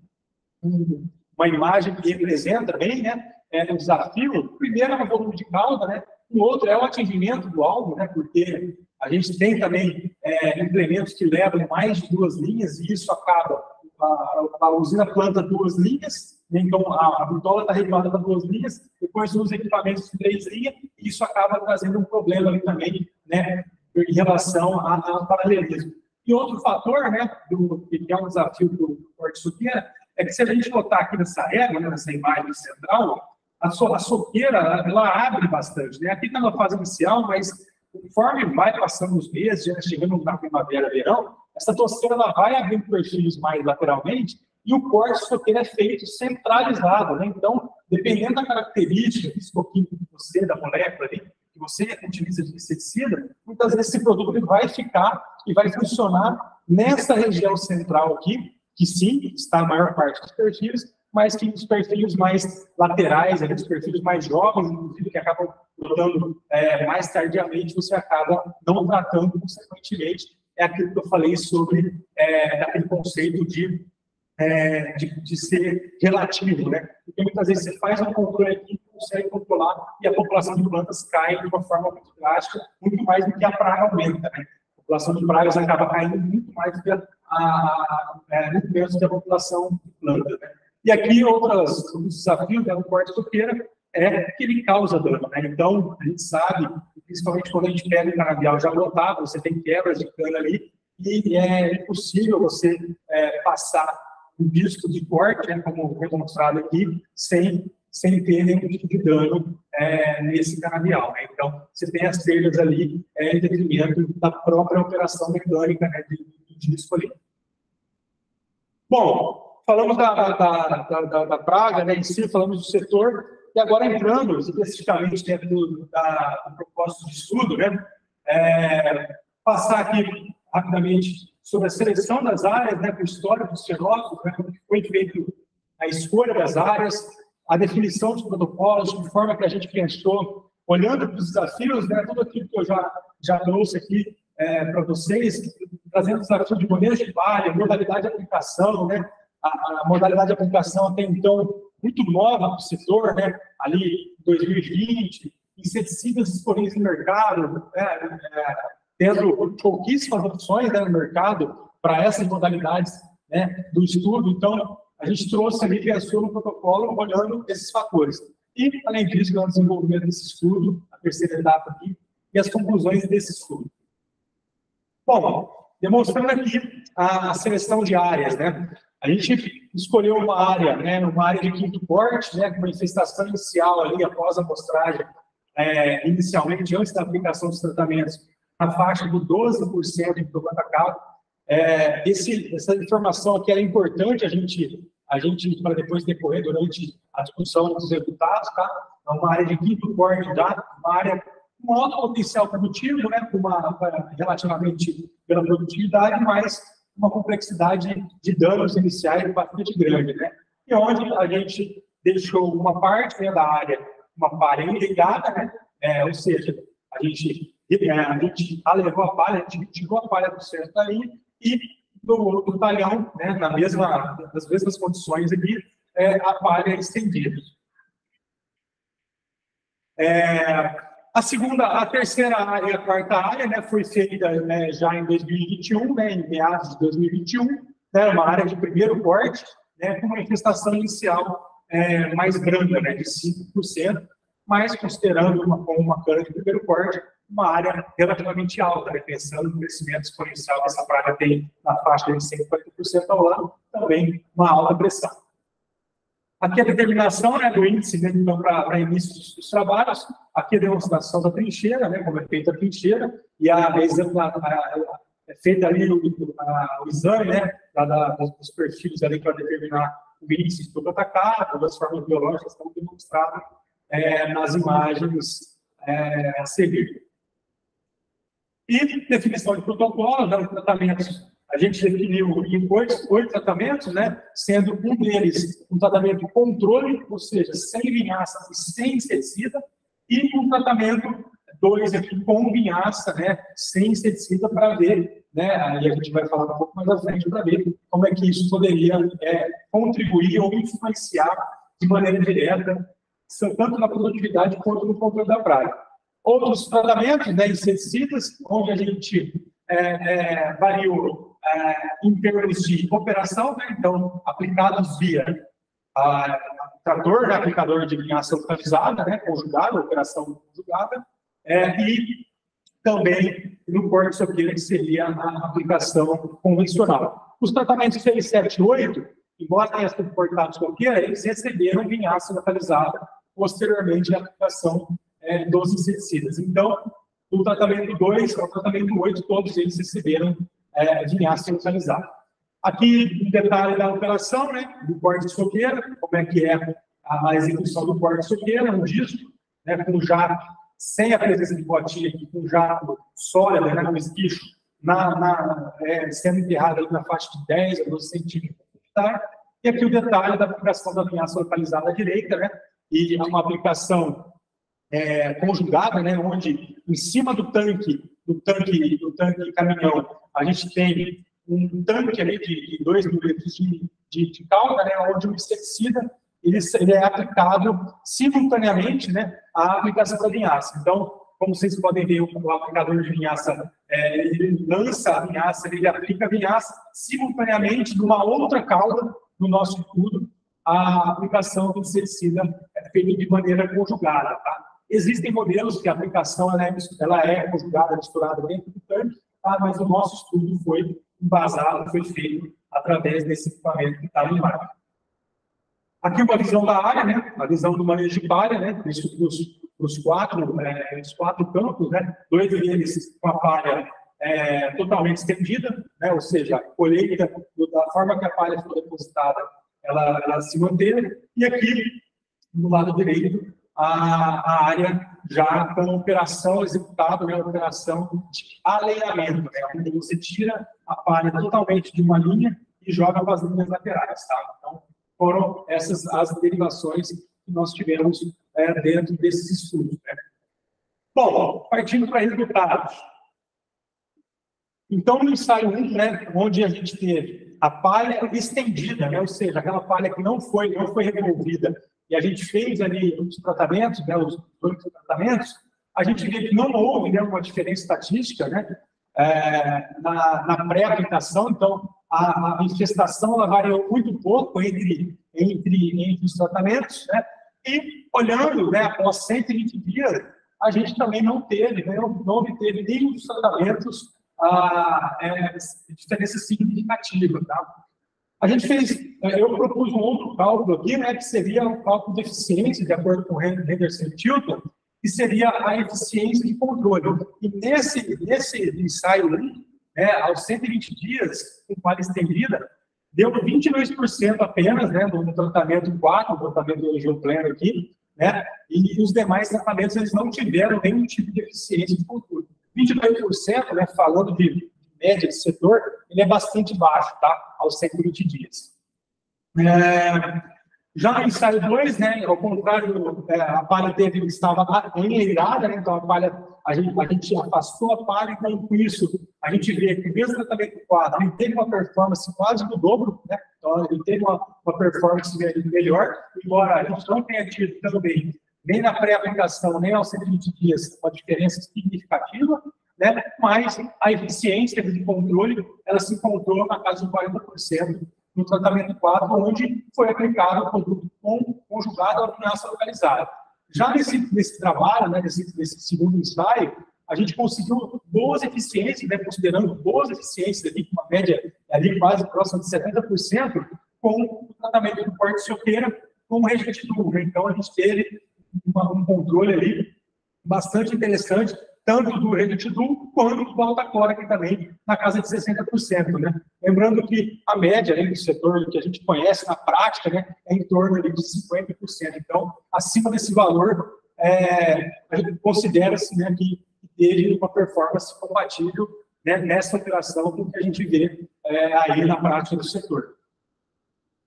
um, uma imagem que representa bem né, é, o desafio. Primeiro é o volume de cauda, né? o outro é o atingimento do alvo, né, porque a gente tem também é, implementos que levam mais de duas linhas e isso acaba, a, a usina planta duas linhas, né, então a, a bitola está regulada para duas linhas, depois usa equipamentos de três linhas e isso acaba trazendo um problema ali também, né, em relação ao paralelismo. E outro fator, né, do, que é um desafio do corte suqueira, é que se a gente botar aqui nessa régua, né, nessa imagem central, a, so, a soqueira, ela abre bastante, né? Aqui está na fase inicial, mas conforme vai passando os meses, já chegando na primavera, verão, essa tosqueira ela vai abrindo perfis mais lateralmente e o corte de soqueira é feito centralizado, né? Então, dependendo da característica físico-química de você, da molécula ali, que você utiliza de inseticida, muitas vezes esse produto vai ficar e vai funcionar nessa região central aqui, que sim, está a maior parte dos perfis, mas que os perfis mais laterais, os perfis mais jovens, inclusive, que acabam brotando é, mais tardiamente, você acaba não tratando, consequentemente, é aquilo que eu falei sobre é, aquele conceito de, é, de, de, ser relativo, né? Porque muitas vezes você faz um controle aqui, consegue controlar, e a população de plantas cai de uma forma muito drástica, muito mais do que a praga aumenta, né? A população de pragas acaba caindo muito mais do que a, a, é, muito menos que a população de plantas, né? E aqui, outros desafios né, do corte coqueira é que ele causa dano. Né? Então, a gente sabe, principalmente quando a gente pega o canavial já lotado, você tem quebras de cana ali, e é impossível você é, passar um disco de corte, né, como foi mostrado aqui, sem, sem ter nenhum tipo de dano é, nesse canavial. Né? Então, você tem as perdas ali é, em detrimento da própria operação mecânica né, do, disco ali. Bom, falamos da, da, da, da, praga né, em si, falamos do setor, e agora entrando especificamente dentro do, da, do propósito de estudo, né, é, passar aqui rapidamente sobre a seleção das áreas, né, a história dos xerófobos, né, como foi feito a escolha das áreas, a definição dos protocolos, de forma que a gente pensou, olhando para os desafios, né, tudo aquilo que eu já, já trouxe aqui é, para vocês, trazendo desafios de manejo de palha, modalidade de aplicação, né, a, a modalidade de aplicação até então muito nova para o setor, né? ali 2020, inseticidas disponíveis no mercado, né? é, tendo pouquíssimas opções né, no mercado para essas modalidades né, do estudo. Então, a gente trouxe ali, pensou no protocolo, olhando esses fatores. E, além disso, o desenvolvimento desse estudo, a terceira etapa aqui, e as conclusões desse estudo. Bom, demonstrando aqui a seleção de áreas, né? A gente escolheu uma área, né, uma área de quinto porte, né, com manifestação inicial ali, após a amostragem, é, inicialmente, antes da aplicação dos tratamentos, na faixa do 12% de atacado. É, esse, essa informação aqui era importante a gente, a gente para depois decorrer durante a discussão dos resultados, tá? É uma área de quinto porte uma área com alto potencial produtivo, né, com uma relativamente pela produtividade, mas uma complexidade de danos iniciais bastante grande, né? E onde a gente deixou uma parte né, da área, uma palha irrigada, né? É, ou seja, a gente, é, a gente alevou a palha, a gente tirou a palha do centro da linha e do outro talhão, né, na mesma, nas mesmas condições aqui, é, a palha estendida. É, a segunda, a terceira área e a quarta área né, foi feita né, já em 2021, né, em meados de 2021, né, uma área de primeiro corte, né, com manifestação inicial é, mais branda, né, de 5%, mas considerando uma, uma cana de primeiro corte, uma área relativamente alta, né, pensando no crescimento exponencial que essa praga tem na faixa de 140% ao ano, também uma alta pressão. Aqui a determinação né, do índice né, então, para início dos, dos, trabalhos, aqui a demonstração da trincheira, né, como é feita a trincheira, e a, a, a é feita ali o, a, o exame né, da, da, dos perfis ali para determinar o índice de todo atacado, as formas biológicas estão demonstradas é, nas imagens é, a seguir. E definição de protocolos, né, tratamentos a gente definiu em oito, oito tratamentos, né? sendo um deles um tratamento controle, ou seja, sem vinhaça e sem inseticida, e um tratamento dois aqui com vinhaça, né, sem inseticida, para ver, né, aí a gente vai falar um pouco mais à frente para ver como é que isso poderia é, contribuir ou influenciar de maneira direta, tanto na produtividade quanto no controle da praga. Outros tratamentos, né, inseticidas, onde a gente é, é, variou é, em termos de operação, né, então, aplicados via trator, né, aplicador de vinhaça localizada, né, conjugada, operação conjugada, é, e também no corte soqueira, que seria a aplicação convencional. Os tratamentos 6, 7 e 8, embora tenha sido cortado soqueira, eles receberam vinhaça localizada posteriormente à aplicação é, dos inseticidas. Então, o tratamento 2 ao tratamento 8, todos eles receberam é, vinhaça localizada. Aqui, um detalhe da operação, né, do corte de soqueira, como é que é a, execução do corte de soqueira, um disco, né, com jato sem a presença de botinha aqui, com jato sólido, né, com esquicho, na, na, é, sendo enterrado na faixa de 10 a 12 centímetros tá? E aqui o detalhe da aplicação da vinhaça localizada à direita, né? E é uma aplicação é, conjugada, né? Onde em cima do tanque, do tanque, do tanque caminhão, a gente tem um tanque ali de, 2 mil litros de, de, de calda, né? Onde o inseticida ele, ele é aplicado simultaneamente né, à aplicação da vinhaça. Então, como vocês podem ver, o, aplicador de vinhaça, é, ele lança a vinhaça, ele aplica a vinhaça simultaneamente numa outra cauda no nosso estudo, a aplicação do inseticida é feita de maneira conjugada. Tá? Existem modelos que a aplicação ela é, ela é conjugada, misturada dentro do tanque, tá? mas o nosso estudo foi embasado, foi feito através desse equipamento que está no mar. Aqui uma visão da área, né? A visão do manejo de palha, né? Isso para os quatro, é, os quatro campos, né? Dois deles com a palha é, totalmente estendida, né? Ou seja, a colheita da forma que a palha foi depositada, ela, ela se manteve. E aqui no lado direito a, a área já com operação executada, né? Operação de alinhamento, né? Onde você tira a palha totalmente de uma linha e joga para as linhas laterais, tá? Então foram essas as derivações que nós tivemos é, dentro desses estudos. Né? Bom, partindo para resultados. Então, no ensaio 1, né, onde a gente teve a palha estendida, né, ou seja, aquela palha que não foi, não foi removida, e a gente fez ali os tratamentos, né, os dois tratamentos, a gente vê que não houve né, uma diferença estatística né, é, na, na pré-aplicação, então a, a infestação ela variou muito pouco entre, entre, entre os tratamentos, né? E olhando, né, após 120 dias, a gente também não teve, né, não obteve nenhum dos tratamentos ah, é, diferença significativa, tá? A gente fez, eu propus um outro cálculo aqui, né, que seria o cálculo de eficiência, de acordo com o Henderson Tilton, que seria a eficiência de controle. E nesse, nesse ensaio, né, aos 120 dias, com palha estendida, deu 22% apenas, né, no tratamento 4, no tratamento do geoplano aqui, né, e os demais tratamentos eles não tiveram nenhum tipo de eficiência de controle. 22%, né, falando de média de setor, ele é bastante baixo, tá, aos 120 dias. É, já no ensaio 2, né, ao contrário, é, a palha teve, estava enleirada, né, então a palha, a gente, a gente afastou a palha, então com isso a gente vê que mesmo o tratamento 4, ele teve uma performance quase do dobro, né, então ele teve uma, uma performance melhor, embora a gente não tenha tido também, nem na pré-aplicação, nem aos 120 dias, uma diferença significativa, né, mas a eficiência de controle, ela se encontrou na casa de 40%, no tratamento 4, onde foi aplicado o produto com, conjugado à vinhaça localizada. Já nesse, nesse trabalho, né, nesse, nesse segundo ensaio, a gente conseguiu boas eficiências, né, considerando boas eficiências, ali, uma média ali quase próxima de 70%, com o tratamento do corte com o duplo. Então, a gente teve uma, um controle ali bastante interessante tanto do Reditidum quanto do alta que também na casa de 60%. Né? Lembrando que a média né, do setor que a gente conhece na prática né, é em torno de 50%. Então, acima desse valor, é, a gente considera-se né, que teve uma performance compatível né, nessa operação com o que a gente vê é, aí na prática do setor.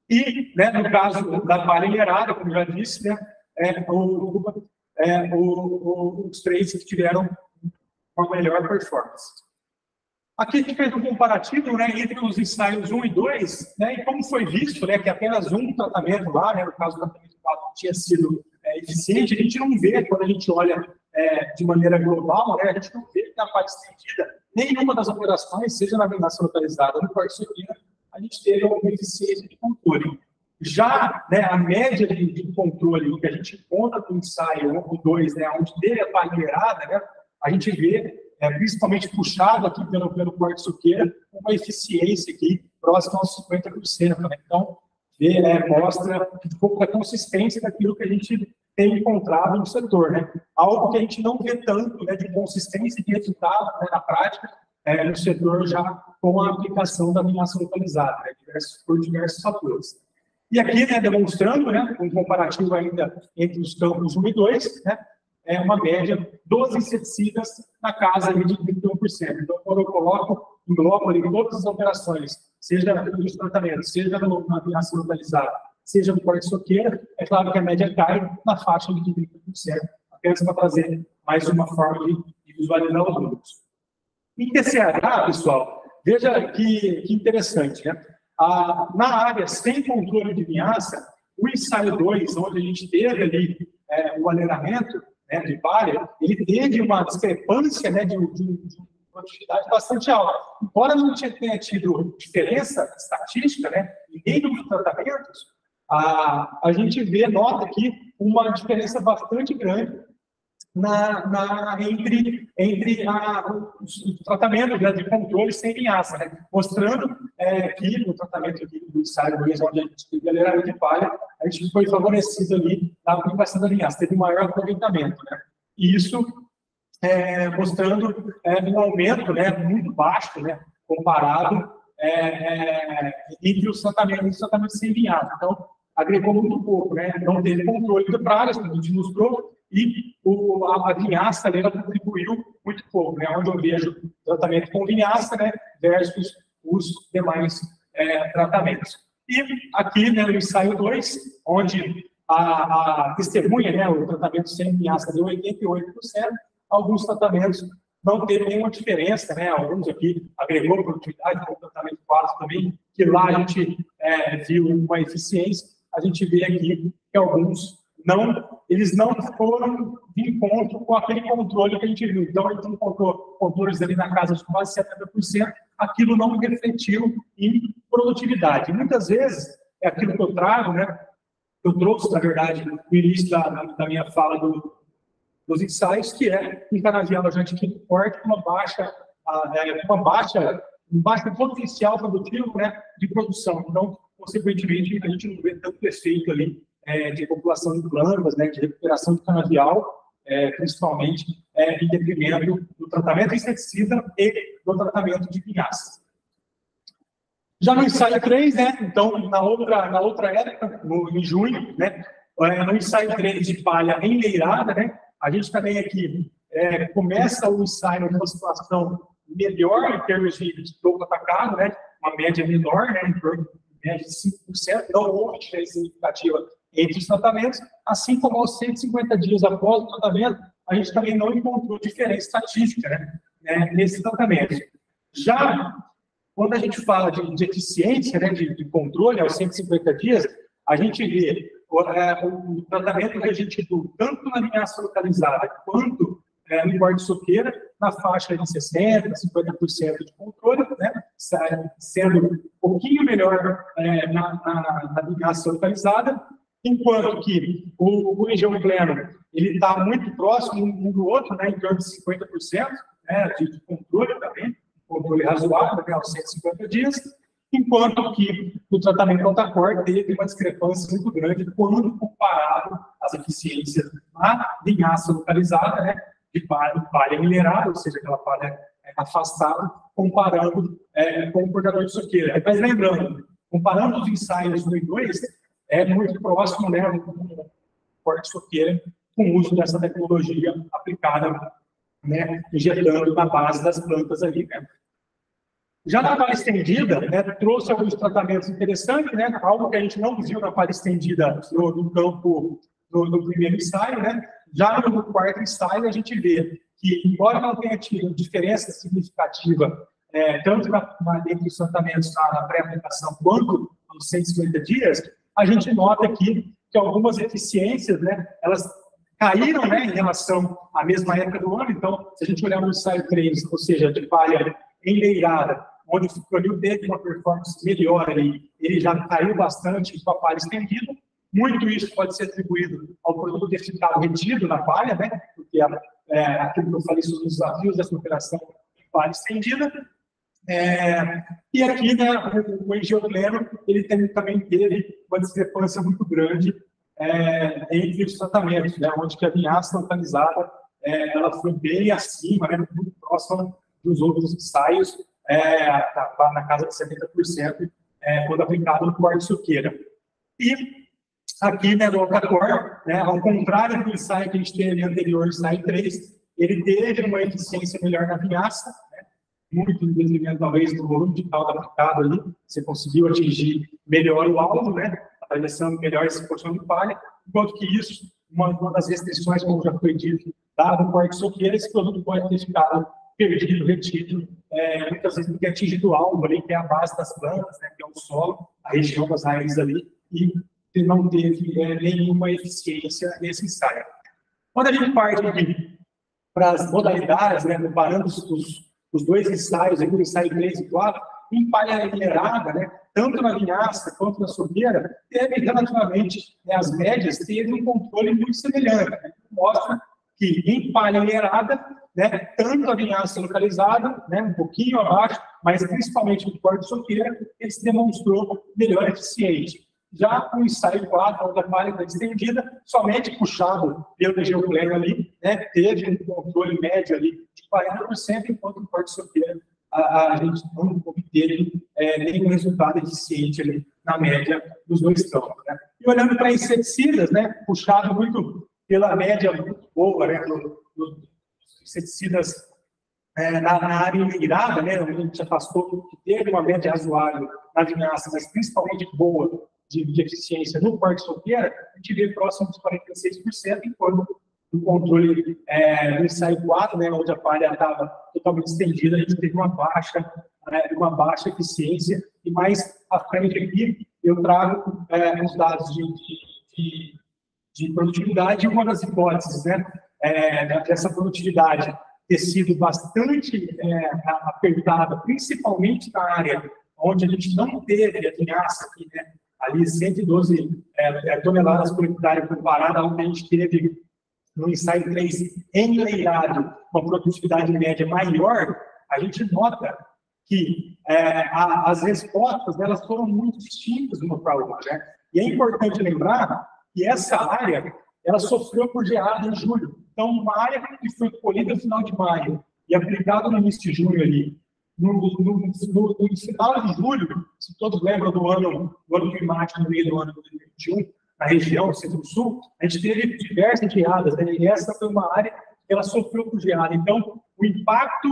E, né, no caso da palha como já disse, né, é, o, é, o, os três que tiveram uma melhor performance. Aqui a gente fez um comparativo né, entre os ensaios 1 e 2, né, e como foi visto né, que apenas um tratamento lá, né, no caso do tratamento 4, tinha sido é, eficiente, a gente não vê, quando a gente olha é, de maneira global, né, a gente não vê que na parte estendida, nenhuma das operações, seja na venação localizada ou no corte a gente teve alguma eficiência de controle. Já né, a média de, de, controle que a gente encontra no ensaio 1 ou 2, né, onde teve a palheirada, né, a gente vê é, principalmente puxado aqui pelo, pelo corte suqueira, uma eficiência aqui próxima aos 50%. Né? Então, vê, é, mostra um pouco da consistência daquilo que a gente tem encontrado no setor. Né? Algo que a gente não vê tanto né, de consistência e de resultado né, na prática é, no setor já com a aplicação da animação localizada, né, diversos, por diversos fatores. E aqui, né, demonstrando né, um comparativo ainda entre os campos 1 e 2, né, é uma média dos inseticidas na casa de 31%. Então, quando eu coloco, englobo ali todas as operações, seja nos tratamentos, seja na aplicação localizada, seja no corte soqueira, é claro que a média cai na faixa de 30%, apenas para trazer mais uma forma de, visualizar os números. Em TCH, pessoal, veja que, que interessante, né? Ah, na área sem controle de vinhaça, o ensaio 2, onde a gente teve ali é, o aleiramento, né, de palha, ele teve uma discrepância né, de, de, de quantidade bastante alta. Embora não tenha tido diferença estatística né, em nenhum dos tratamentos, a, a gente vê, nota aqui, uma diferença bastante grande na, na, entre, entre a, o, tratamento né, de controle sem linhaça, né? mostrando é, que no tratamento aqui do ensaio mesmo, onde a gente teve de palha, a gente foi favorecido ali na aplicação da linhaça, teve maior aproveitamento. Né? E isso é, mostrando é, um aumento né, muito baixo, né, comparado é, é entre os tratamentos, os tratamentos sem linhaça. Então, agregou muito pouco, né? não teve controle de pragas, como a gente mostrou, e o, a, a vinhaça ela contribuiu muito pouco, né? onde eu vejo tratamento com vinhaça né? versus os demais é, tratamentos. E aqui, né, no ensaio 2, onde a, a testemunha, né, o tratamento sem vinhaça deu 88%, alguns tratamentos não teve nenhuma diferença, né? Alguns aqui agregou produtividade, o tratamento 4 também, que lá a gente é, viu uma eficiência, a gente vê aqui que alguns não, eles não foram de encontro com aquele controle que a gente viu. Então, a gente encontrou controles ali na casa de quase 70%, aquilo não refletiu em produtividade. Muitas vezes, é aquilo que eu trago, né? Eu trouxe, na verdade, no início da, da minha fala do, dos ensaios, que é um canavial alojante muito forte com uma baixa, é, uma baixa, um baixo potencial produtivo né, de produção. Então, consequentemente, a gente não vê tanto efeito ali é, de população de glândulas, né, de recuperação de canavial, é, principalmente é, em detrimento do tratamento inseticida e do tratamento de vinhaça. Já no ensaio 3, né, então, na outra, na outra época, no, em junho, né, é, no ensaio 3 de palha enleirada, né, a gente também aqui é, começa o ensaio numa situação melhor em termos de, de topo atacado, né, uma média menor, né, em torno de 5%, não houve diferença significativa entre os tratamentos, assim como aos 150 dias após o tratamento, a gente também não encontrou diferença estatística né, né, nesse tratamento. Já quando a gente fala de, de eficiência, né, de, de, controle aos 150 dias, a gente vê o, é, o tratamento que a gente deu tanto na linhaça localizada quanto é, no corte soqueira, na faixa de 60%, 50% de controle, né, sendo um pouquinho melhor é, na, na, na localizada, enquanto que o, o região pleno ele está muito próximo um do outro, né, em torno de 50% né, de, controle também, controle razoável, né, aos 150 dias, enquanto que o tratamento alta-cor teve uma discrepância muito grande quando comparado às eficiências na linhaça localizada, né, de palha, palha minerada, ou seja, aquela palha afastada, comparando é, com o portador de soqueira. Mas lembrando, comparando os ensaios 1 e 2, é muito próximo, né, um corte soqueira com o uso dessa tecnologia aplicada, né, injetando na base das plantas ali, né. Já na palha estendida, né, trouxe alguns tratamentos interessantes, né, algo que a gente não viu na palha estendida no, no campo, no, no, primeiro ensaio, né, Já no quarto ensaio, a gente vê que, embora não tenha tido diferença significativa, é, tanto na, na, entre os tratamentos na, na pré-aplicação quanto nos 150 dias, a gente nota aqui que algumas eficiências, né, elas caíram né, em relação à mesma época do ano. Então, se a gente olhar no ensaio 3, ou seja, de palha enleirada, onde o fipronil teve uma performance melhor ali, ele já caiu bastante com a palha estendida. Muito isso pode ser atribuído ao produto ter ficado retido na palha, né? Porque é, aquilo que eu falei sobre os desafios dessa operação de palha estendida. É, e aqui, né, o, o engeopleno, ele tem, também teve uma discrepância muito grande é, entre os tratamentos, né, onde que a vinhaça localizada é, ela foi bem acima, né, muito próxima dos outros ensaios, é, na, na, casa de 70%, é, quando aplicado no corte suqueira. E aqui, né, no Alcacor, né, ao contrário do ensaio que a gente teve anterior, ensaio 3, ele teve uma eficiência melhor na vinhaça, né, muito em talvez, do volume de calda aplicado ali, você conseguiu atingir melhor o alvo, né, atravessando melhor essa porção de palha, enquanto que isso, uma, uma das restrições, como já foi dito, dado o corte suqueira, esse produto pode ter ficado perdido, retido, é, muitas vezes porque atingido o alvo ali, que é a base das plantas, né, que é o solo, a região das raízes ali, e não teve é, nenhuma eficiência nesse ensaio. Quando a gente parte para as modalidades, né, comparando os, os dois ensaios, o ensaio 3 e 4, em palha minerada, né, tanto na linhaça quanto na sobeira, teve relativamente, né, as médias, teve um controle muito semelhante. Né, mostra que em palha minerada, né, tanto a vinhaça localizada, né, um pouquinho abaixo, mas principalmente no corte de soqueira, ele se demonstrou melhor eficiente. Já o ensaio 4, onde a palha está estendida, somente puxado pelo geoplano ali, né, teve um controle médio ali de 40%, enquanto o corte de soqueira a, a, gente não obteve é, nenhum resultado eficiente ali na média dos dois campos. Né. E olhando para inseticidas, né, puxado muito pela média muito boa, né, do, do, inseticidas é, na, na, área irrigada, né, onde a gente afastou, que teve uma média razoável na vinhaça, mas principalmente boa de, de eficiência no parque solteira, a gente vê próximo dos 46%, enquanto no controle é, do ensaio 4, né, onde a palha estava totalmente estendida, a gente teve uma baixa, é, uma baixa eficiência, e mais à frente aqui eu trago é, os dados de, de, de, produtividade, uma das hipóteses, né, é, dessa produtividade ter sido bastante é, apertada, principalmente na área onde a gente não teve a vinhaça aqui, né, ali 112 é, é, toneladas por hectare comparada ao que a gente teve no ensaio 3 enleirado, com produtividade média maior, a gente nota que é, a, as respostas elas foram muito distintas uma para outra. Né? E é importante lembrar que essa área ela sofreu por geada em julho. Então, uma área que foi colhida no final de maio e aplicada no início de junho ali, no, no, no, no, final de julho, se todos lembram do ano, do ano climático no meio do ano de 2021, na região centro-sul, a gente teve diversas geadas, né? e essa foi uma área que ela sofreu por geada. Então, o impacto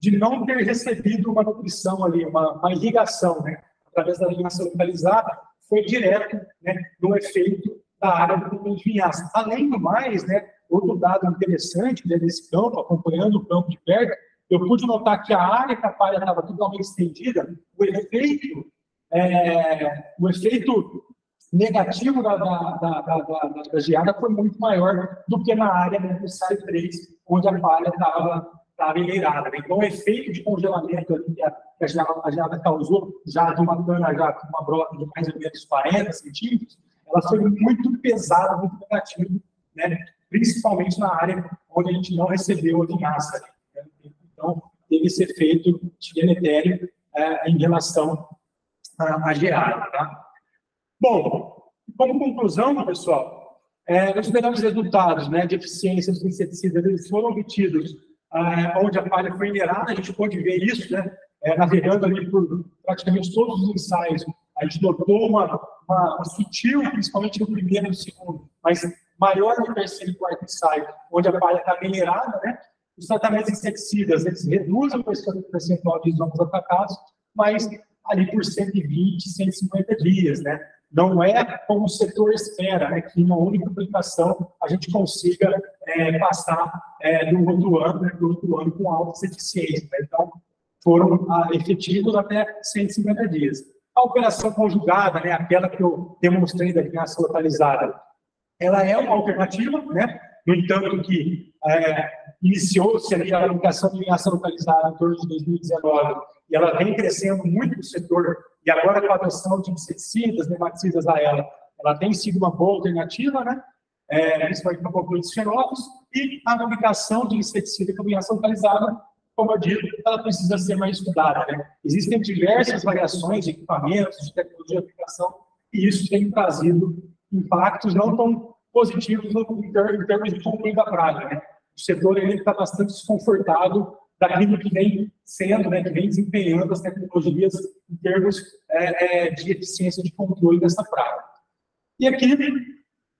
de não ter recebido uma nutrição ali, uma, uma irrigação, né? através da linhaça localizada, foi direto né, no efeito da área do de vinhaça. Além do mais, né, outro dado interessante né, desse campo, acompanhando o campo de perto, eu pude notar que a área que a palha estava totalmente estendida, o efeito, é, o efeito negativo da, da, da, da, da geada foi muito maior do que na área do SAI 3, onde a palha estava enleirada. Né? Então, o efeito de congelamento ali que a, que a, geada, a geada causou, já de uma cana já com uma brota de mais ou menos 40 centímetros, ela foi muito pesada, muito negativa, né? principalmente na área onde a gente não recebeu a vinhaça. Né? Então, teve esse efeito de deletério é, em relação à, geada. Tá? Bom, como conclusão, pessoal, é, os melhores resultados né, de eficiência dos inseticidas eles foram obtidos é, onde a palha foi minerada, a gente pode ver isso, né, é, navegando ali por praticamente todos os ensaios, a gente notou uma, uma, uma sutil, principalmente no primeiro e no segundo, mas maior no terceiro e quarto ensaio, onde a palha está minerada, né? Os tratamentos inseticidas, eles reduzem o percentual de isomos atacados, mas ali por 120, 150 dias, né? Não é como o setor espera, né, que em uma única aplicação a gente consiga é, passar é, do outro ano, né, do outro ano com altas eficiências. Né? Então, foram ah, efetivos até 150 dias. A operação conjugada, né, aquela que eu demonstrei da vingança localizada, ela é uma alternativa, né? no entanto que é, iniciou-se ali a aplicação de vingança localizada em torno de 2019 e ela vem crescendo muito no setor, e agora com a adoção de inseticidas, nematicidas a ela, ela tem sido uma boa alternativa, né? É, principalmente para concluir fenólicos, e a aplicação de inseticida com vingança localizada como eu digo, ela precisa ser mais estudada. Né? Existem diversas variações de equipamentos, de tecnologia de aplicação, e isso tem trazido impactos não tão positivos em termos de controle da praga. Né? O setor está bastante desconfortado daquilo que vem sendo, né, que vem desempenhando as tecnologias em termos é, é, de eficiência de controle dessa praga. E aqui,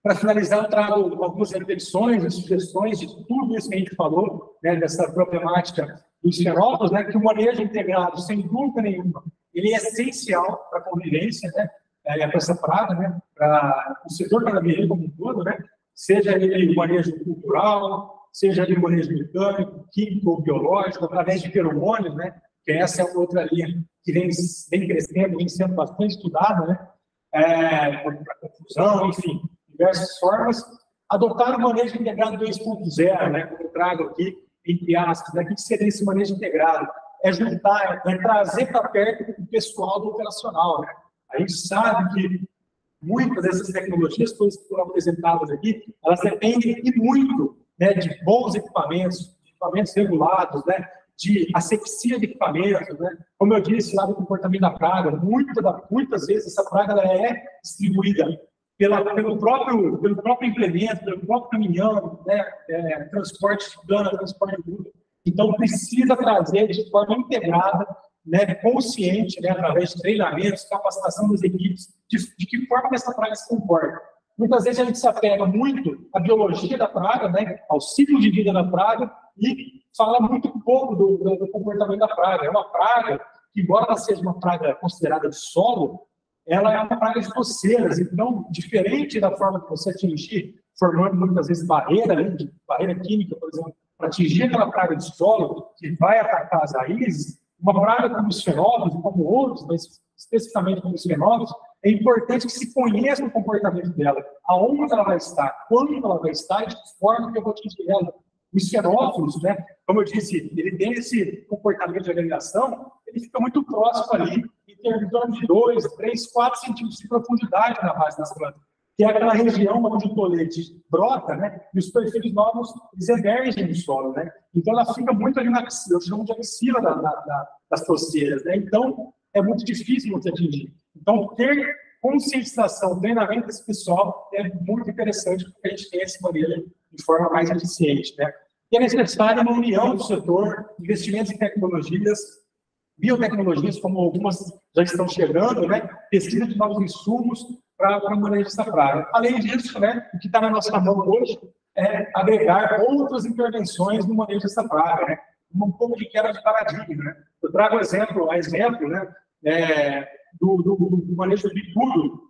para finalizar, eu trago algumas reflexões e sugestões de tudo isso que a gente falou, né, dessa problemática dos fenómenos, né, que o manejo integrado, sem dúvida nenhuma, ele é essencial para a convivência, né, é, para essa praga, né, para o setor canabiano como um todo, né, seja ele o manejo cultural, seja o manejo mecânico, químico ou biológico, através de feromônios, né, que essa é outra linha que vem, vem crescendo, vem sendo bastante estudada, né, é, para confusão, enfim, diversas formas. Adotar o manejo integrado 2.0, né, como eu trago aqui, entre aspas, né? o que seria esse manejo integrado? É juntar, é trazer para perto o pessoal do operacional. Né? A gente sabe que muitas dessas tecnologias que foram apresentadas aqui, elas dependem e muito né, de bons equipamentos, equipamentos regulados, né, de asepsia de equipamentos. Né? Como eu disse lá do comportamento da praga, muita da, muitas vezes essa praga é distribuída pela, pelo, próprio, pelo próprio implemento, pelo próprio caminhão, né, é, transporte de cana, transporte de Então, precisa trazer de forma integrada, né, consciente, né, através de treinamentos, capacitação das equipes, de, de que forma essa praga se comporta. Muitas vezes a gente se apega muito à biologia da praga, né, ao ciclo de vida da praga, e fala muito pouco do, do, comportamento da praga. É uma praga que, embora ela seja uma praga considerada de solo, ela é uma praga de coceiras. Então, diferente da forma que você atingir, formando muitas vezes barreira, né, barreira química, por exemplo, para atingir aquela praga de solo que vai atacar as raízes, uma praga como os fenómenos, como outros, mas especificamente como os fenómenos, é importante que se conheça o comportamento dela, aonde ela vai estar, quando ela vai estar e de que forma que eu vou atingir ela. Os fenófilos, né, como eu disse, ele tem esse comportamento de agregação, ele fica muito próximo ali tem em torno de 2, 3, 4 centímetros de profundidade na base das plantas, que é aquela região onde o tolete brota, né? E os perfis novos eles emergem do solo, né? Então ela fica muito ali na axila, eu chamo de axila da, da, da, das toceiras, né? Então é muito difícil você atingir. Então ter conscientização, treinamento desse pessoal é muito interessante porque a gente tem esse modelo de forma mais eficiente, né? E é necessária uma união do setor, investimentos em tecnologias, biotecnologias, como algumas já estão chegando, né? pesquisa de novos insumos para o manejo dessa praga. Além disso, né, o que está na nossa mão hoje é agregar outras intervenções no manejo dessa praga, né? Um pouco de quebra de paradigma. Né? Eu trago exemplo, exemplo né, é, do, do, do, manejo do bicudo,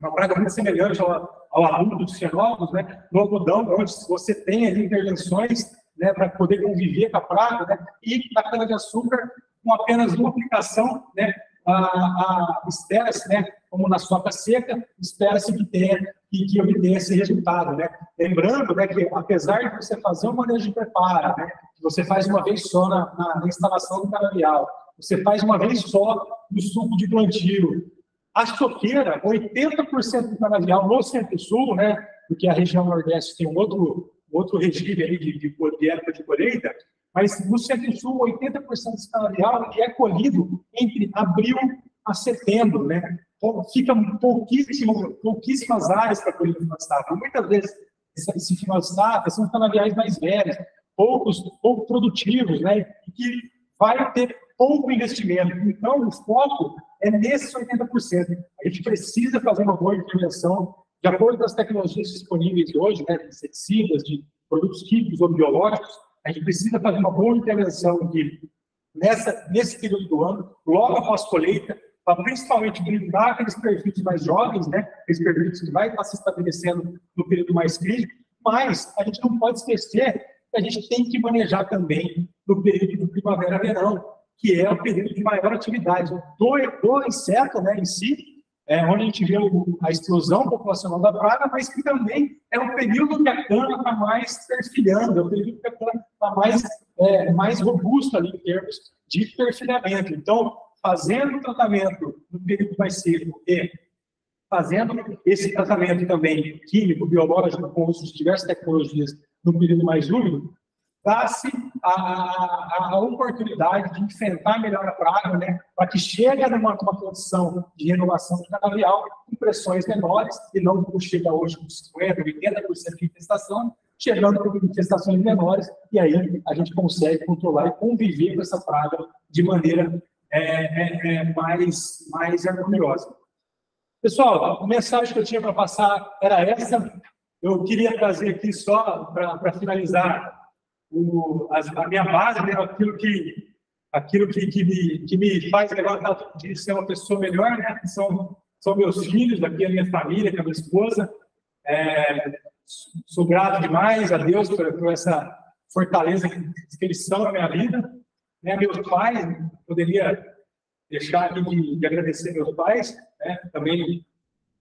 uma praga muito semelhante ao, ao aluno dos fenómenos, né, no algodão, onde você tem ali intervenções né, para poder conviver com a praga, né, e na cana-de-açúcar, com apenas uma aplicação, né, a, a espera-se, né, como na sopa seca, espera-se que tenha que, que obtenha esse resultado, né? Lembrando, né, que apesar de você fazer um manejo de preparo, né, você faz uma vez só na, na, instalação do canavial, você faz uma vez só no suco de plantio, a choqueira, 80% do canavial no centro-sul, né, porque a região nordeste tem um outro, outro regime aí de, de, de época de colheita, mas no Centro-Sul, 80% do canavial é colhido entre abril a setembro, né? Então, fica pouquíssimo, pouquíssimas áreas para colher no final de safra. Muitas vezes, esse final de safra são canaviais mais velhos, poucos, pouco produtivos, né? E que vai ter pouco investimento. Então, o foco é nesses 80%. A gente precisa fazer uma boa intervenção de acordo com as tecnologias disponíveis hoje, né, de inseticidas, de produtos químicos ou biológicos, a gente precisa fazer uma boa intervenção aqui nessa, nesse período do ano, logo após colheita, para principalmente blindar aqueles perfis mais jovens, né? Aqueles perfis que vai estar se estabelecendo no período mais crítico, Mas a gente não pode esquecer que a gente tem que manejar também no período de primavera-verão, que é o período de maior atividade do, do inseto né, em si, é, onde a gente vê a explosão populacional da praga, mas que também é o período que a cana está mais perfilhando, é o período que a cana está mais, é, mais robusta ali em termos de perfilhamento. Então, fazendo o tratamento no período mais seco e fazendo esse tratamento também químico, biológico, com uso de diversas tecnologias no período mais úmido, dá-se a, a, a, oportunidade de enfrentar melhor a praga, né, para que chegue numa uma condição de renovação de canavial com pressões menores, e não como chega hoje com 50%, 80% de infestação, chegando com infestações menores, e aí a gente consegue controlar e conviver com essa praga de maneira é, é, é mais, mais harmoniosa. Pessoal, a mensagem que eu tinha para passar era essa. Eu queria trazer aqui só para finalizar o, a, a, minha base, né, aquilo que aquilo que, que, me, que me faz levantar de ser uma pessoa melhor, né, são, são meus filhos, aqui a minha família, a minha esposa. É, sou grato demais a Deus por, por essa fortaleza que, eles são na minha vida. Né, meus pais, poderia deixar de, de agradecer meus pais, né, também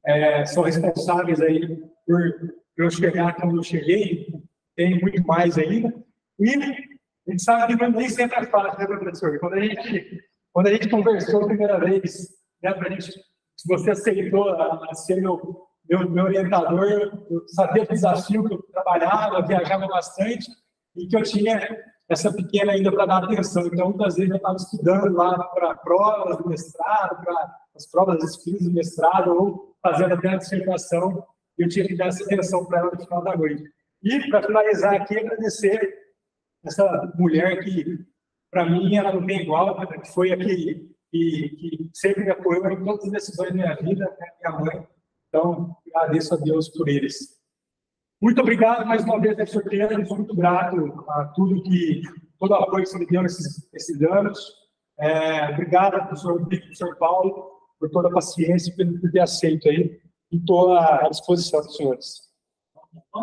é, são responsáveis aí por, eu chegar como eu cheguei, tem muito mais ainda. E a gente sabe que nem sempre é fácil, né, professor? Quando a gente, quando a gente conversou a primeira vez, né, pra gente, se você aceitou a, a ser meu, meu, meu orientador, eu sabia do desafio que eu trabalhava, viajava bastante e que eu tinha essa pequena ainda para dar atenção. Então, muitas vezes eu estava estudando lá para provas do mestrado, para as provas escritas do mestrado, ou fazendo até a dissertação, e eu tinha que dar essa atenção para ela no final da noite. E, para finalizar aqui, agradecer essa mulher que, para mim, ela não tem igual, que foi a que, que, que, sempre me apoiou em todas as decisões da minha vida, né, minha mãe. Então, agradeço a Deus por eles. Muito obrigado mais uma vez, professor Pedro, sou muito grato a tudo que, todo o apoio que você me deu nesses, nesses anos. É, obrigado, professor, professor Paulo, por toda a paciência por ter aceito aí. E estou à disposição dos senhores.